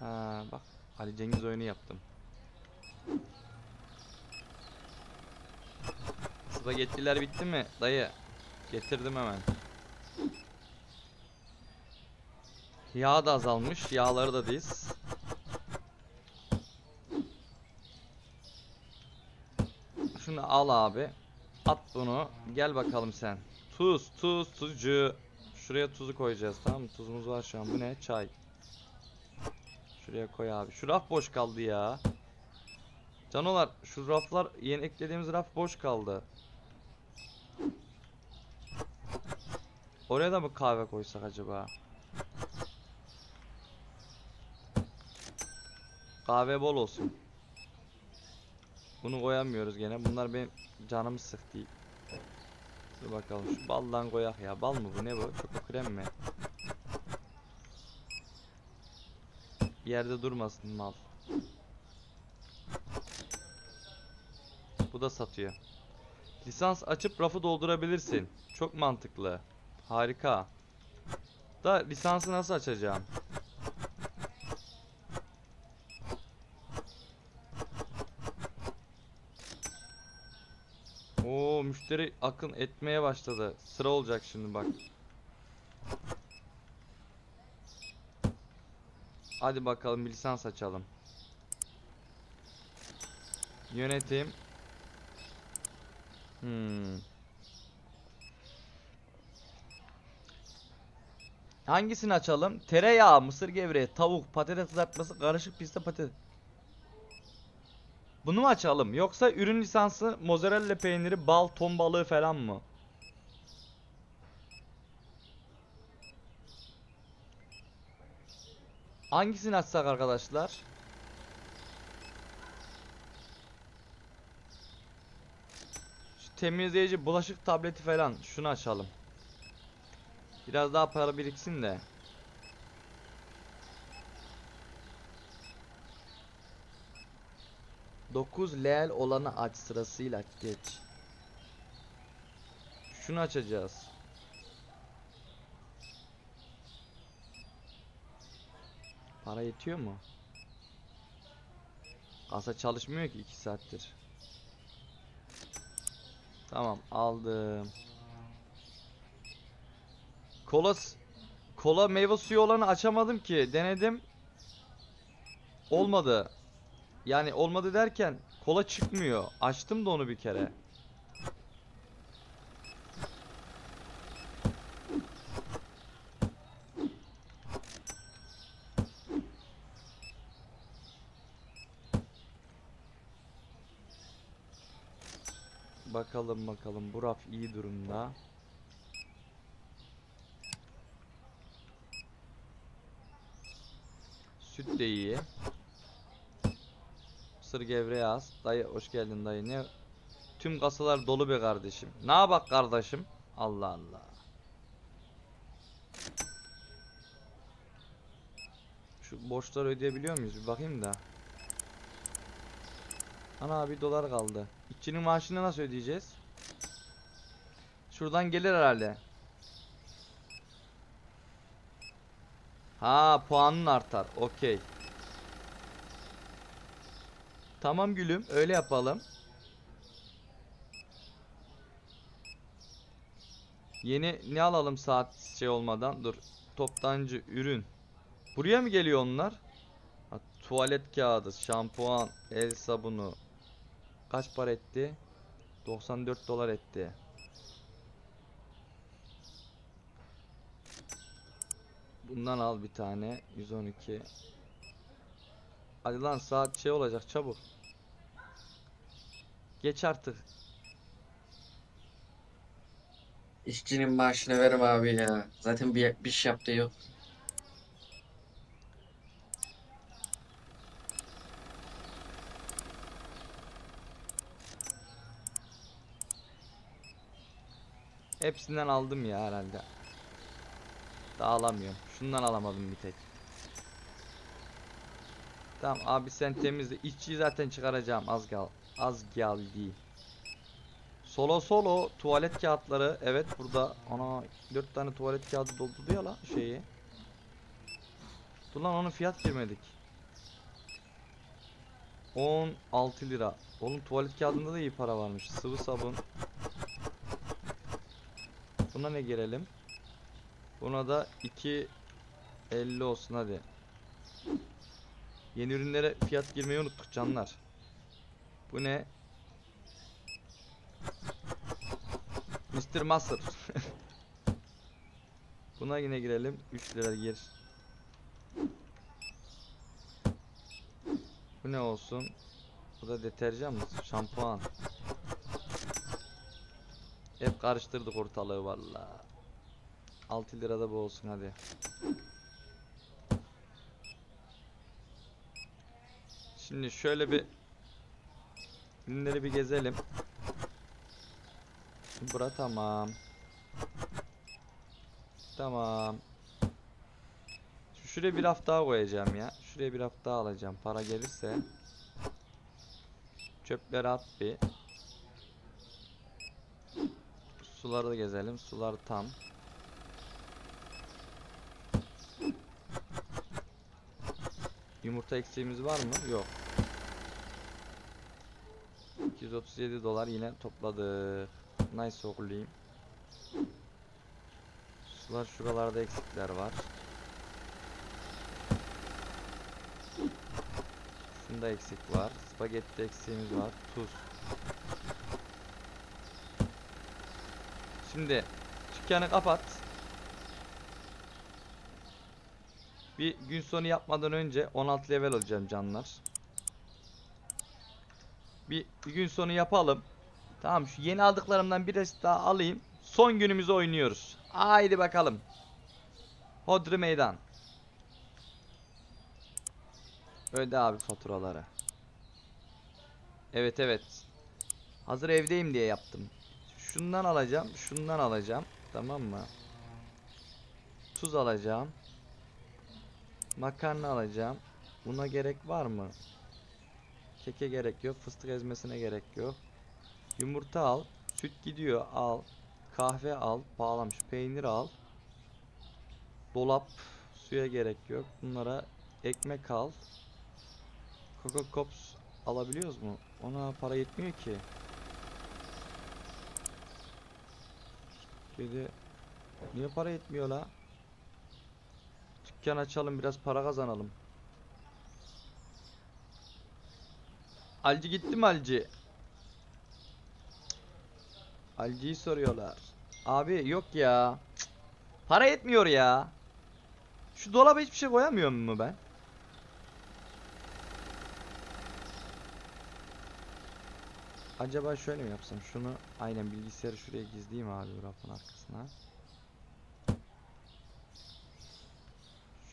Ha bak Ali Cengiz oyunu yaptım. Spagettiler bitti mi dayı? Getirdim hemen. Yağ da azalmış. Yağları da diz. Şunu al abi. At bunu. Gel bakalım sen. Tuz, tuz, tuzcu. Şuraya tuzu koyacağız tamam mı? Tuzumuz var şu an. Bu ne? Çay. Şuraya koy abi. Şu raf boş kaldı ya. Canolar şu raflar yeni eklediğimiz raf boş kaldı. Oraya da mı kahve koysak acaba? Kahve bol olsun. Bunu koyamıyoruz gene. Bunlar benim canımı sıktı. Dur bakalım şu baldan koyak ya. Bal mı bu ne bu? Çoko krem mi? Yerde durmasın mal. Bu da satıyor. Lisans açıp rafı doldurabilirsin. Çok mantıklı. Harika. Da lisansı nasıl açacağım? Oo müşteri akın etmeye başladı. Sıra olacak şimdi bak. Hadi bakalım bir lisans açalım. Yönetim. Hmm. Hangisini açalım? Tereyağı, mısır gevreği, tavuk, patates kızartması, karışık piste patates. Bunu mu açalım? Yoksa ürün lisansı mozzarella peyniri, bal, ton balığı falan mı? Hangisini açsak arkadaşlar? Şu temizleyici, bulaşık tableti falan. Şunu açalım. Biraz daha para biriksin de. Dokuz leal olanı aç sırasıyla geç. Şunu açacağız. Para yetiyor mu? Kasa çalışmıyor ki 2 saattir. Tamam aldım. Kola kola meyve suyu olanı açamadım ki. Denedim. Olmadı. Yani olmadı derken kola çıkmıyor. Açtım da onu bir kere. Bakalım bakalım bu raf iyi durumda. Süt de iyi. Mısır gevreği az. Dayı hoş geldin dayı. Ne? Tüm kasalar dolu be kardeşim. Ne bak kardeşim? Allah Allah. Şu borçları ödeyebiliyor muyuz? Bir bakayım da. Ana bir dolar kaldı. İşçinin maaşını nasıl ödeyeceğiz? Şuradan gelir herhalde. Ha puanın artar. Okey. Tamam gülüm öyle yapalım. Yeni ne alalım saat şey olmadan? Dur. Toptancı ürün. Buraya mı geliyor onlar? Ha, tuvalet kağıdı, şampuan, el sabunu. Kaç para etti? 94 dolar etti. Bundan al bir tane. 112. Hadi lan saat şey olacak çabuk. Geç artık. İşçinin maaşını verim abi ya. Zaten bir, bir iş yaptığı yok. Hepsinden aldım ya herhalde. Daha alamıyorum. Şundan alamadım bir tek. Tamam abi sen temizle. İşçiyi zaten çıkaracağım az gal az geldi. Solo solo tuvalet kağıtları evet burada ana 4 tane tuvalet kağıdı doldurdu ya la şeyi. Dur lan onun fiyat girmedik. 16 lira. Oğlum tuvalet kağıdında da iyi para varmış. Sıvı sabun. Buna ne girelim? Buna da 2.50 olsun hadi. Yeni ürünlere fiyat girmeyi unuttuk canlar. Bu ne? Mr. Master. Buna yine girelim. 3 lira gir. Bu ne olsun? Bu da deterjan mı? Şampuan. Hep karıştırdık ortalığı valla. 6 lirada bu olsun hadi. Şimdi şöyle bir ürünleri bir gezelim. Bura tamam. Tamam. Şu şuraya bir daha koyacağım ya. Şuraya bir daha alacağım. Para gelirse. Çöpleri at bir. Suları da gezelim. Sular tam. Yumurta eksiğimiz var mı? Yok. 237 dolar yine topladık. Nice oğlum. Sular şuralarda eksikler var. Şunda eksik var. Spagetti eksiğimiz var. Tuz. Şimdi dükkanı kapat. Bir gün sonu yapmadan önce 16 level olacağım canlar. Bir, bir gün sonu yapalım. Tamam şu yeni aldıklarımdan birisi daha alayım. Son günümüzü oynuyoruz. Haydi bakalım. Hodri meydan. Öde abi faturaları. Evet evet. Hazır evdeyim diye yaptım. Şundan alacağım, şundan alacağım. Tamam mı? Tuz alacağım. Makarna alacağım. Buna gerek var mı? Keke gerek yok. Fıstık ezmesine gerek yok. Yumurta al. Süt gidiyor al. Kahve al. Bağlamış. Peynir al. Dolap. Suya gerek yok. Bunlara ekmek al. Coco Pops alabiliyoruz mu? Ona para yetmiyor ki. Kedi. Niye para yetmiyor la? Dükkan açalım biraz para kazanalım. Alci gitti mi Alci? Alci'yi soruyorlar. Abi yok ya. Para yetmiyor ya. Şu dolaba hiçbir şey koyamıyor mu ben? Acaba şöyle mi yapsam? Şunu aynen bilgisayarı şuraya gizleyeyim abi rafın arkasına.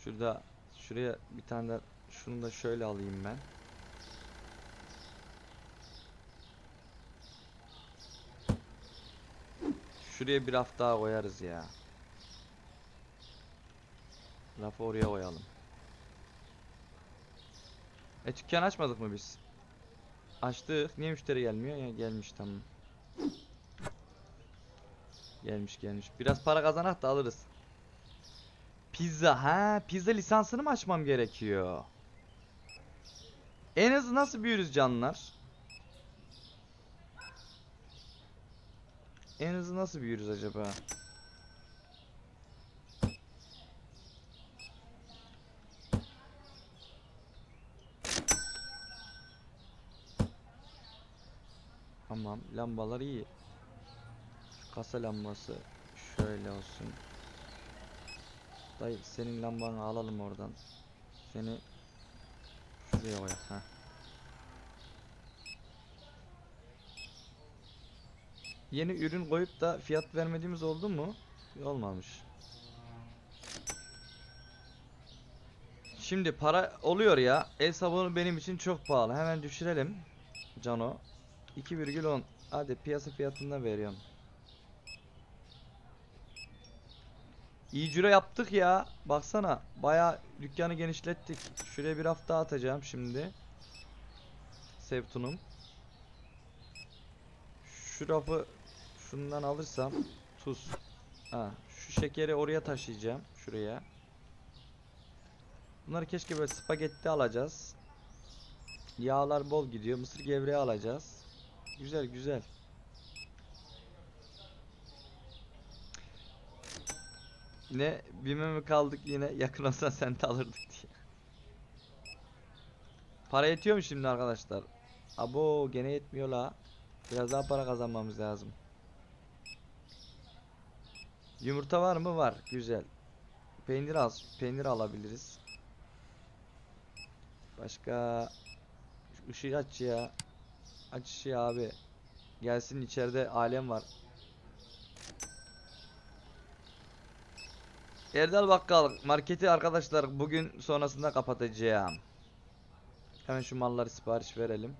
Şurada şuraya bir tane de şunu da şöyle alayım ben. Şuraya bir raf daha koyarız ya. Rafı oraya koyalım. E dükkan açmadık mı biz? Açtık. Niye müşteri gelmiyor? Ya gelmiş tamam. Gelmiş gelmiş. Biraz para kazanak da alırız. Pizza ha pizza lisansını mı açmam gerekiyor? En hızlı nasıl büyürüz canlar? En hızlı nasıl büyürüz acaba? Tamam lambalar iyi. Şu kasa lambası şöyle olsun. Dayı senin lambanı alalım oradan. Seni şuraya koy. Heh. Yeni ürün koyup da fiyat vermediğimiz oldu mu? Olmamış. Şimdi para oluyor ya. El sabunu benim için çok pahalı. Hemen düşürelim. Cano. 2,10. Hadi piyasa fiyatından veriyorum. İyi cüre yaptık ya. Baksana. Baya dükkanı genişlettik. Şuraya bir hafta atacağım şimdi. Sevtunum. Şu rafı şundan alırsam tuz. Ha, şu şekeri oraya taşıyacağım. Şuraya. Bunları keşke böyle spagetti alacağız. Yağlar bol gidiyor. Mısır gevreği alacağız. Güzel güzel. Ne bime mi kaldık yine yakın olsan sen de alırdık diye. Para yetiyor mu şimdi arkadaşlar? Abo gene yetmiyor la. Biraz daha para kazanmamız lazım. Yumurta var mı? Var. Güzel. Peynir az. Peynir alabiliriz. Başka Şu ışığı aç ya. Aç ışığı abi. Gelsin içeride alem var. Erdal Bakkal marketi arkadaşlar bugün sonrasında kapatacağım. Hemen şu malları sipariş verelim.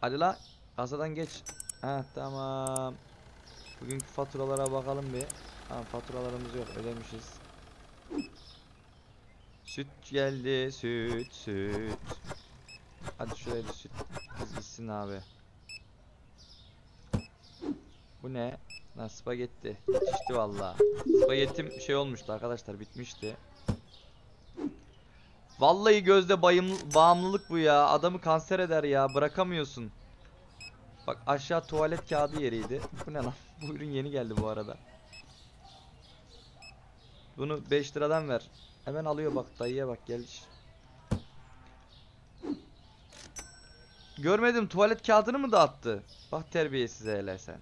Hadi la kasadan geç. Ha tamam. Bugünkü faturalara bakalım bir. Ha faturalarımız yok ödemişiz. Süt geldi süt süt. Hadi şuraya bir süt biz gitsin abi. Bu ne? Lan spagetti. Yetişti valla. Spagettim şey olmuştu arkadaşlar bitmişti. Vallahi gözde bayım, bağımlılık bu ya. Adamı kanser eder ya. Bırakamıyorsun. Bak aşağı tuvalet kağıdı yeriydi. Bu ne lan? Bu ürün yeni geldi bu arada. Bunu 5 liradan ver. Hemen alıyor bak dayıya bak gel. Görmedim tuvalet kağıdını mı dağıttı? Bak terbiyesiz hele sen.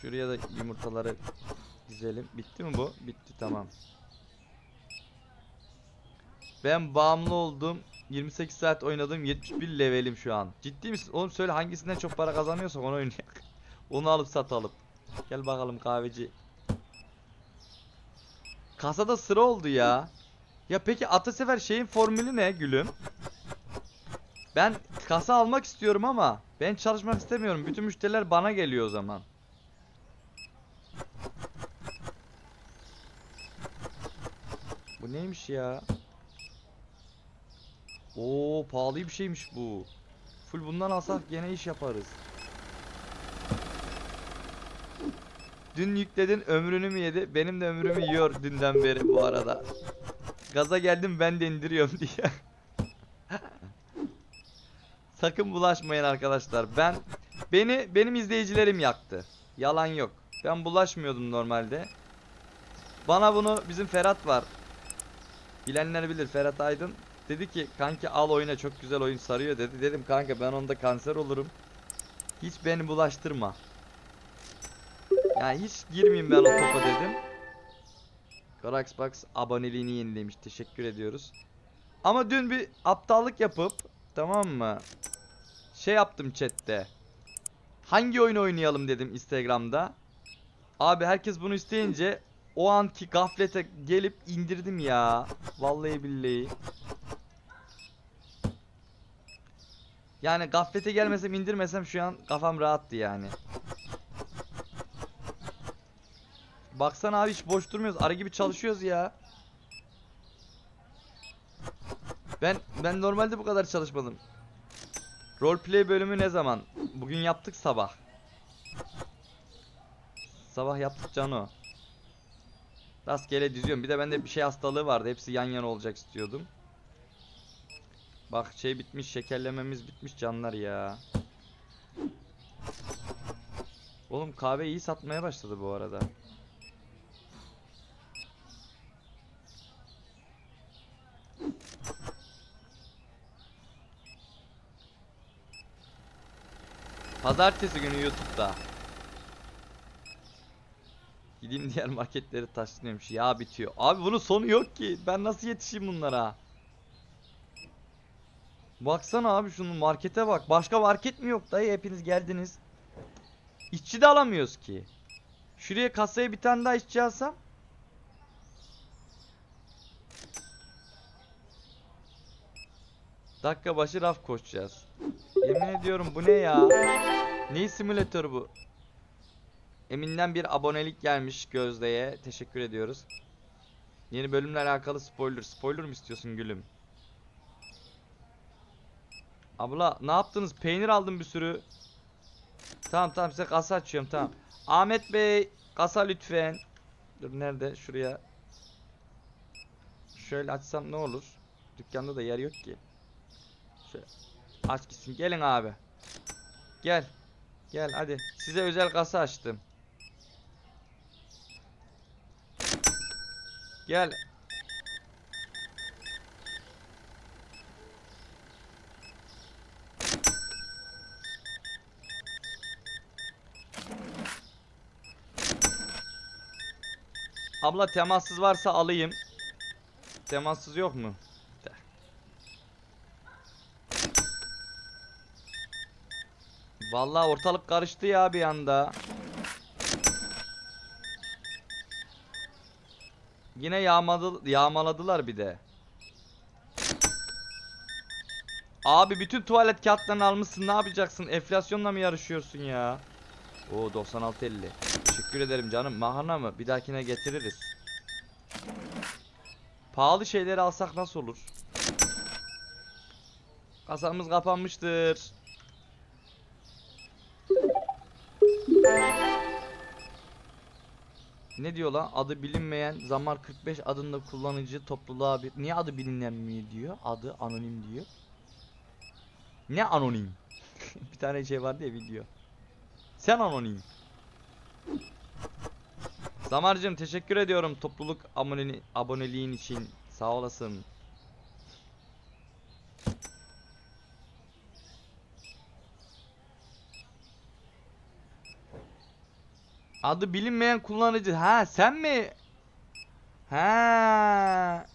Şuraya da yumurtaları dizelim. Bitti mi bu? Bitti tamam. Ben bağımlı oldum. 28 saat oynadım. 71 levelim şu an. Ciddi misin? Oğlum söyle hangisinden çok para kazanıyorsak onu oynayak. Onu alıp satalım. Gel bakalım kahveci. Kasada sıra oldu ya. Ya peki Atasefer şeyin formülü ne gülüm? Ben kasa almak istiyorum ama ben çalışmak istemiyorum. Bütün müşteriler bana geliyor o zaman. Bu neymiş ya? Oo pahalı bir şeymiş bu. Full bundan alsak gene iş yaparız. Dün yükledin ömrünü mü yedi? Benim de ömrümü yiyor dünden beri bu arada. Gaza geldim ben de indiriyorum diye. Sakın bulaşmayın arkadaşlar. Ben beni benim izleyicilerim yaktı. Yalan yok. Ben bulaşmıyordum normalde. Bana bunu bizim Ferhat var. Bilenler bilir Ferhat Aydın. Dedi ki kanki al oyna çok güzel oyun sarıyor dedi. Dedim kanka ben onda kanser olurum. Hiç beni bulaştırma. Yani hiç girmeyeyim ben o topa dedim. Coraxbox aboneliğini yenilemiş. Teşekkür ediyoruz. Ama dün bir aptallık yapıp tamam mı? Şey yaptım chatte. Hangi oyunu oynayalım dedim Instagram'da. Abi herkes bunu isteyince o anki gaflete gelip indirdim ya. Vallahi billahi. Yani gaflete gelmesem indirmesem şu an kafam rahattı yani. Baksana abi hiç boş durmuyoruz. Arı gibi çalışıyoruz ya. Ben ben normalde bu kadar çalışmadım. Roleplay bölümü ne zaman? Bugün yaptık sabah. Sabah yaptık Cano. Rastgele diziyorum. Bir de bende bir şey hastalığı vardı. Hepsi yan yana olacak istiyordum. Bak şey bitmiş, şekerlememiz bitmiş canlar ya. Oğlum kahve iyi satmaya başladı bu arada. Pazartesi günü YouTube'da. Gideyim diğer marketleri taşınıyormuş. Ya bitiyor. Abi bunun sonu yok ki. Ben nasıl yetişeyim bunlara? Baksana abi şunun markete bak. Başka market mi yok dayı? Hepiniz geldiniz. İşçi de alamıyoruz ki. Şuraya kasaya bir tane daha işçi alsam. Dakika başı raf koşacağız. Yemin ediyorum bu ne ya? Ne simülatör bu? Emin'den bir abonelik gelmiş Gözde'ye. Teşekkür ediyoruz. Yeni bölümle alakalı spoiler. Spoiler mı istiyorsun gülüm? Abla ne yaptınız? Peynir aldım bir sürü. Tamam tamam size kasa açıyorum tamam. Ahmet Bey kasa lütfen. Dur nerede? Şuraya. Şöyle açsam ne olur? Dükkanda da yer yok ki. Şöyle. Aç gitsin. Gelin abi. Gel. Gel hadi. Size özel kasa açtım. Gel. Abla temassız varsa alayım. Temassız yok mu? Vallahi ortalık karıştı ya bir anda. Yine yağmaladılar bir de. Abi bütün tuvalet kağıtlarını almışsın ne yapacaksın? Enflasyonla mı yarışıyorsun ya? Oo 96.50. Teşekkür ederim canım. Makarna mı? Bir dahakine getiririz. Pahalı şeyleri alsak nasıl olur? Kasamız kapanmıştır. Ne diyor lan? Adı bilinmeyen Zamar 45 adında kullanıcı topluluğa bir... Niye adı bilinmiyor diyor? Adı anonim diyor. Ne anonim? bir tane şey vardı ya video. Sen anonim. Zamarcığım teşekkür ediyorum topluluk aboneli, aboneliğin için. Sağ olasın. Adı bilinmeyen kullanıcı. Ha sen mi? Ha.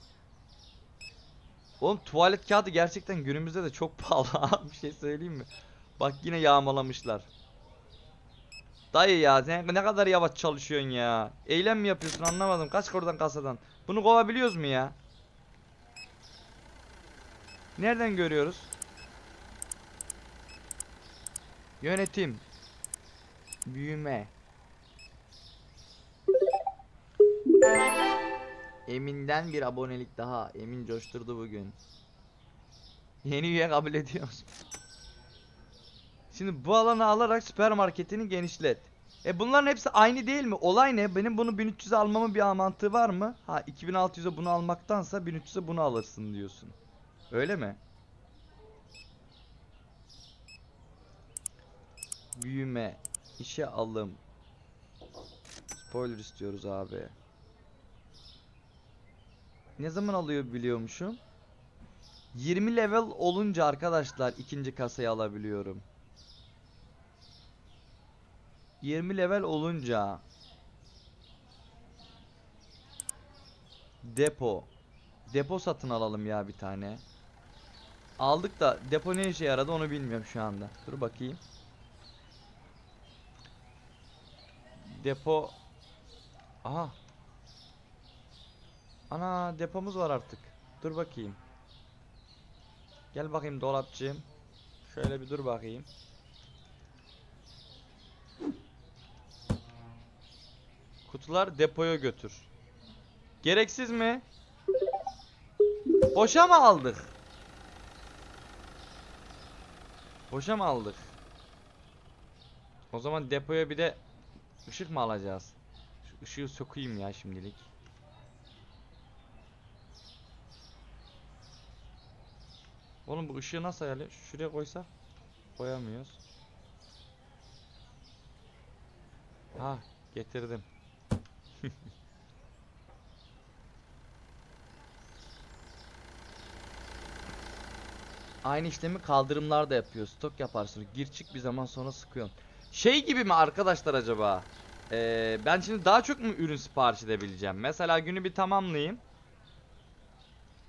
Oğlum tuvalet kağıdı gerçekten günümüzde de çok pahalı. ha. bir şey söyleyeyim mi? Bak yine yağmalamışlar. Dayı ya sen ne kadar yavaş çalışıyorsun ya. Eylem mi yapıyorsun anlamadım. Kaç oradan kasadan. Bunu kovabiliyoruz mu ya? Nereden görüyoruz? Yönetim. Büyüme. Emin'den bir abonelik daha. Emin coşturdu bugün. Yeni üye kabul ediyoruz. Şimdi bu alanı alarak süpermarketini genişlet. E bunların hepsi aynı değil mi? Olay ne? Benim bunu 1300'e almamın bir mantığı var mı? Ha 2600'e bunu almaktansa 1300'e bunu alırsın diyorsun. Öyle mi? Büyüme, işe alım. Spoiler istiyoruz abi. Ne zaman alıyor biliyormuşum? 20 level olunca arkadaşlar ikinci kasayı alabiliyorum. 20 level olunca depo depo satın alalım ya bir tane. Aldık da depo ne işe yaradı onu bilmiyorum şu anda. Dur bakayım. Depo Aha. Ana depomuz var artık. Dur bakayım. Gel bakayım dolapçığım. Şöyle bir dur bakayım. Kutular depoya götür. Gereksiz mi? Boşa mı aldık? Boşa mı aldık? O zaman depoya bir de ışık mı alacağız? Şu ışığı sokayım ya şimdilik. Oğlum bu ışığı nasıl ayarlıyor? Şuraya koysak koyamıyoruz. Ha getirdim. Aynı işlemi kaldırımlarda yapıyor. Stok yaparsın. Gir çık bir zaman sonra sıkıyorsun. Şey gibi mi arkadaşlar acaba? Ee, ben şimdi daha çok mu ürün sipariş edebileceğim? Mesela günü bir tamamlayayım.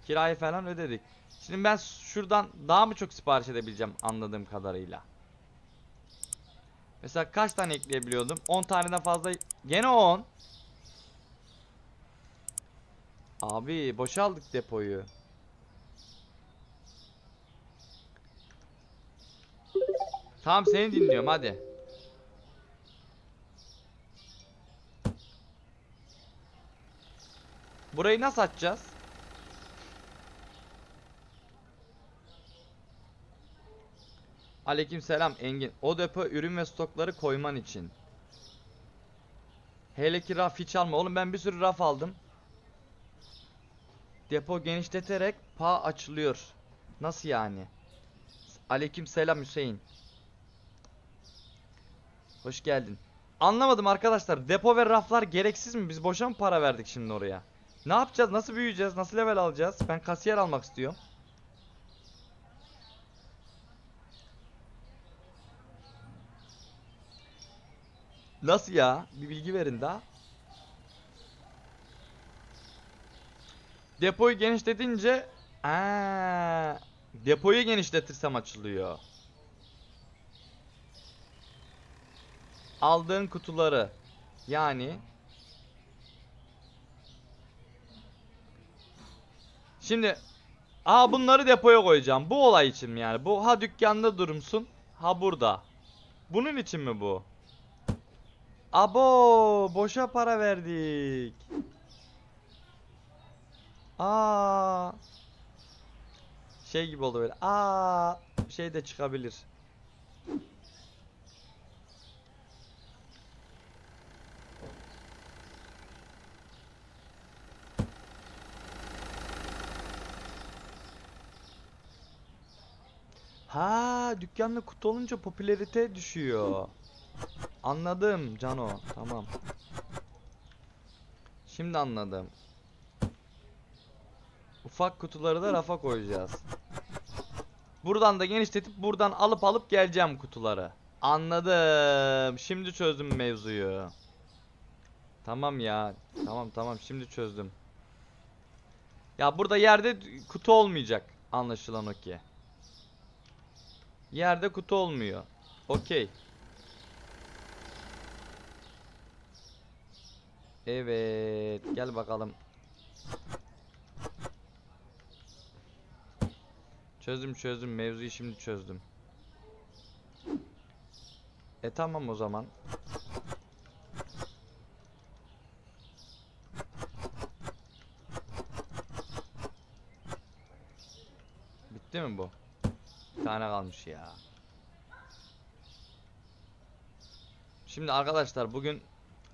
Kirayı falan ödedik. Şimdi ben şuradan daha mı çok sipariş edebileceğim anladığım kadarıyla. Mesela kaç tane ekleyebiliyordum? 10 taneden fazla. Gene 10. Abi boşaldık depoyu. Tamam seni dinliyorum hadi. Burayı nasıl açacağız? Aleykümselam Engin. O depo ürün ve stokları koyman için. Hele ki raf hiç alma. Oğlum ben bir sürü raf aldım. Depo genişleterek pa açılıyor. Nasıl yani? Aleykümselam Hüseyin. Hoş geldin. Anlamadım arkadaşlar. Depo ve raflar gereksiz mi? Biz boşa mı para verdik şimdi oraya? Ne yapacağız? Nasıl büyüyeceğiz? Nasıl level alacağız? Ben kasiyer almak istiyorum. Nasıl ya? Bir bilgi verin daha. Depoyu genişletince Aa, depoyu genişletirsem açılıyor. Aldığın kutuları yani Şimdi Aa bunları depoya koyacağım. Bu olay için mi yani? Bu ha dükkanda durumsun, ha burada. Bunun için mi bu? Abo boşa para verdik. Aa. Şey gibi oldu böyle. Aa şey de çıkabilir. Ha dükkanda kutu olunca popülarite düşüyor. Anladım Cano. Tamam. Şimdi anladım. Ufak kutuları da rafa koyacağız. Buradan da genişletip buradan alıp alıp geleceğim kutuları. Anladım. Şimdi çözdüm mevzuyu. Tamam ya. Tamam tamam şimdi çözdüm. Ya burada yerde kutu olmayacak. Anlaşılan o ki. Yerde kutu olmuyor. Okey. Evet, gel bakalım. Çözdüm çözdüm mevzuyu şimdi çözdüm. E tamam o zaman. Bitti mi bu? Bir tane kalmış ya. Şimdi arkadaşlar bugün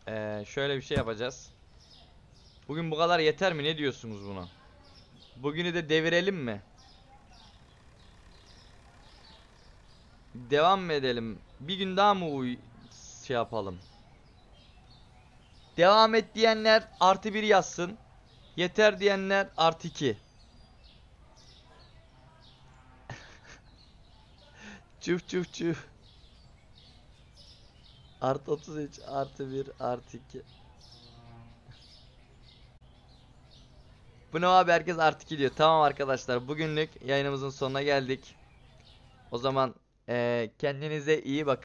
eee, şöyle bir şey yapacağız. Bugün bu kadar yeter mi? Ne diyorsunuz buna? Bugünü de devirelim mi? Devam mı edelim? Bir gün daha mı uy şey yapalım? Devam et diyenler artı bir yazsın. Yeter diyenler artı iki. Çuf çuf çuf. Artı 33 artı 1 artı 2. Bu ne abi herkes artı 2 diyor. Tamam arkadaşlar bugünlük yayınımızın sonuna geldik. O zaman eee, kendinize iyi bakın.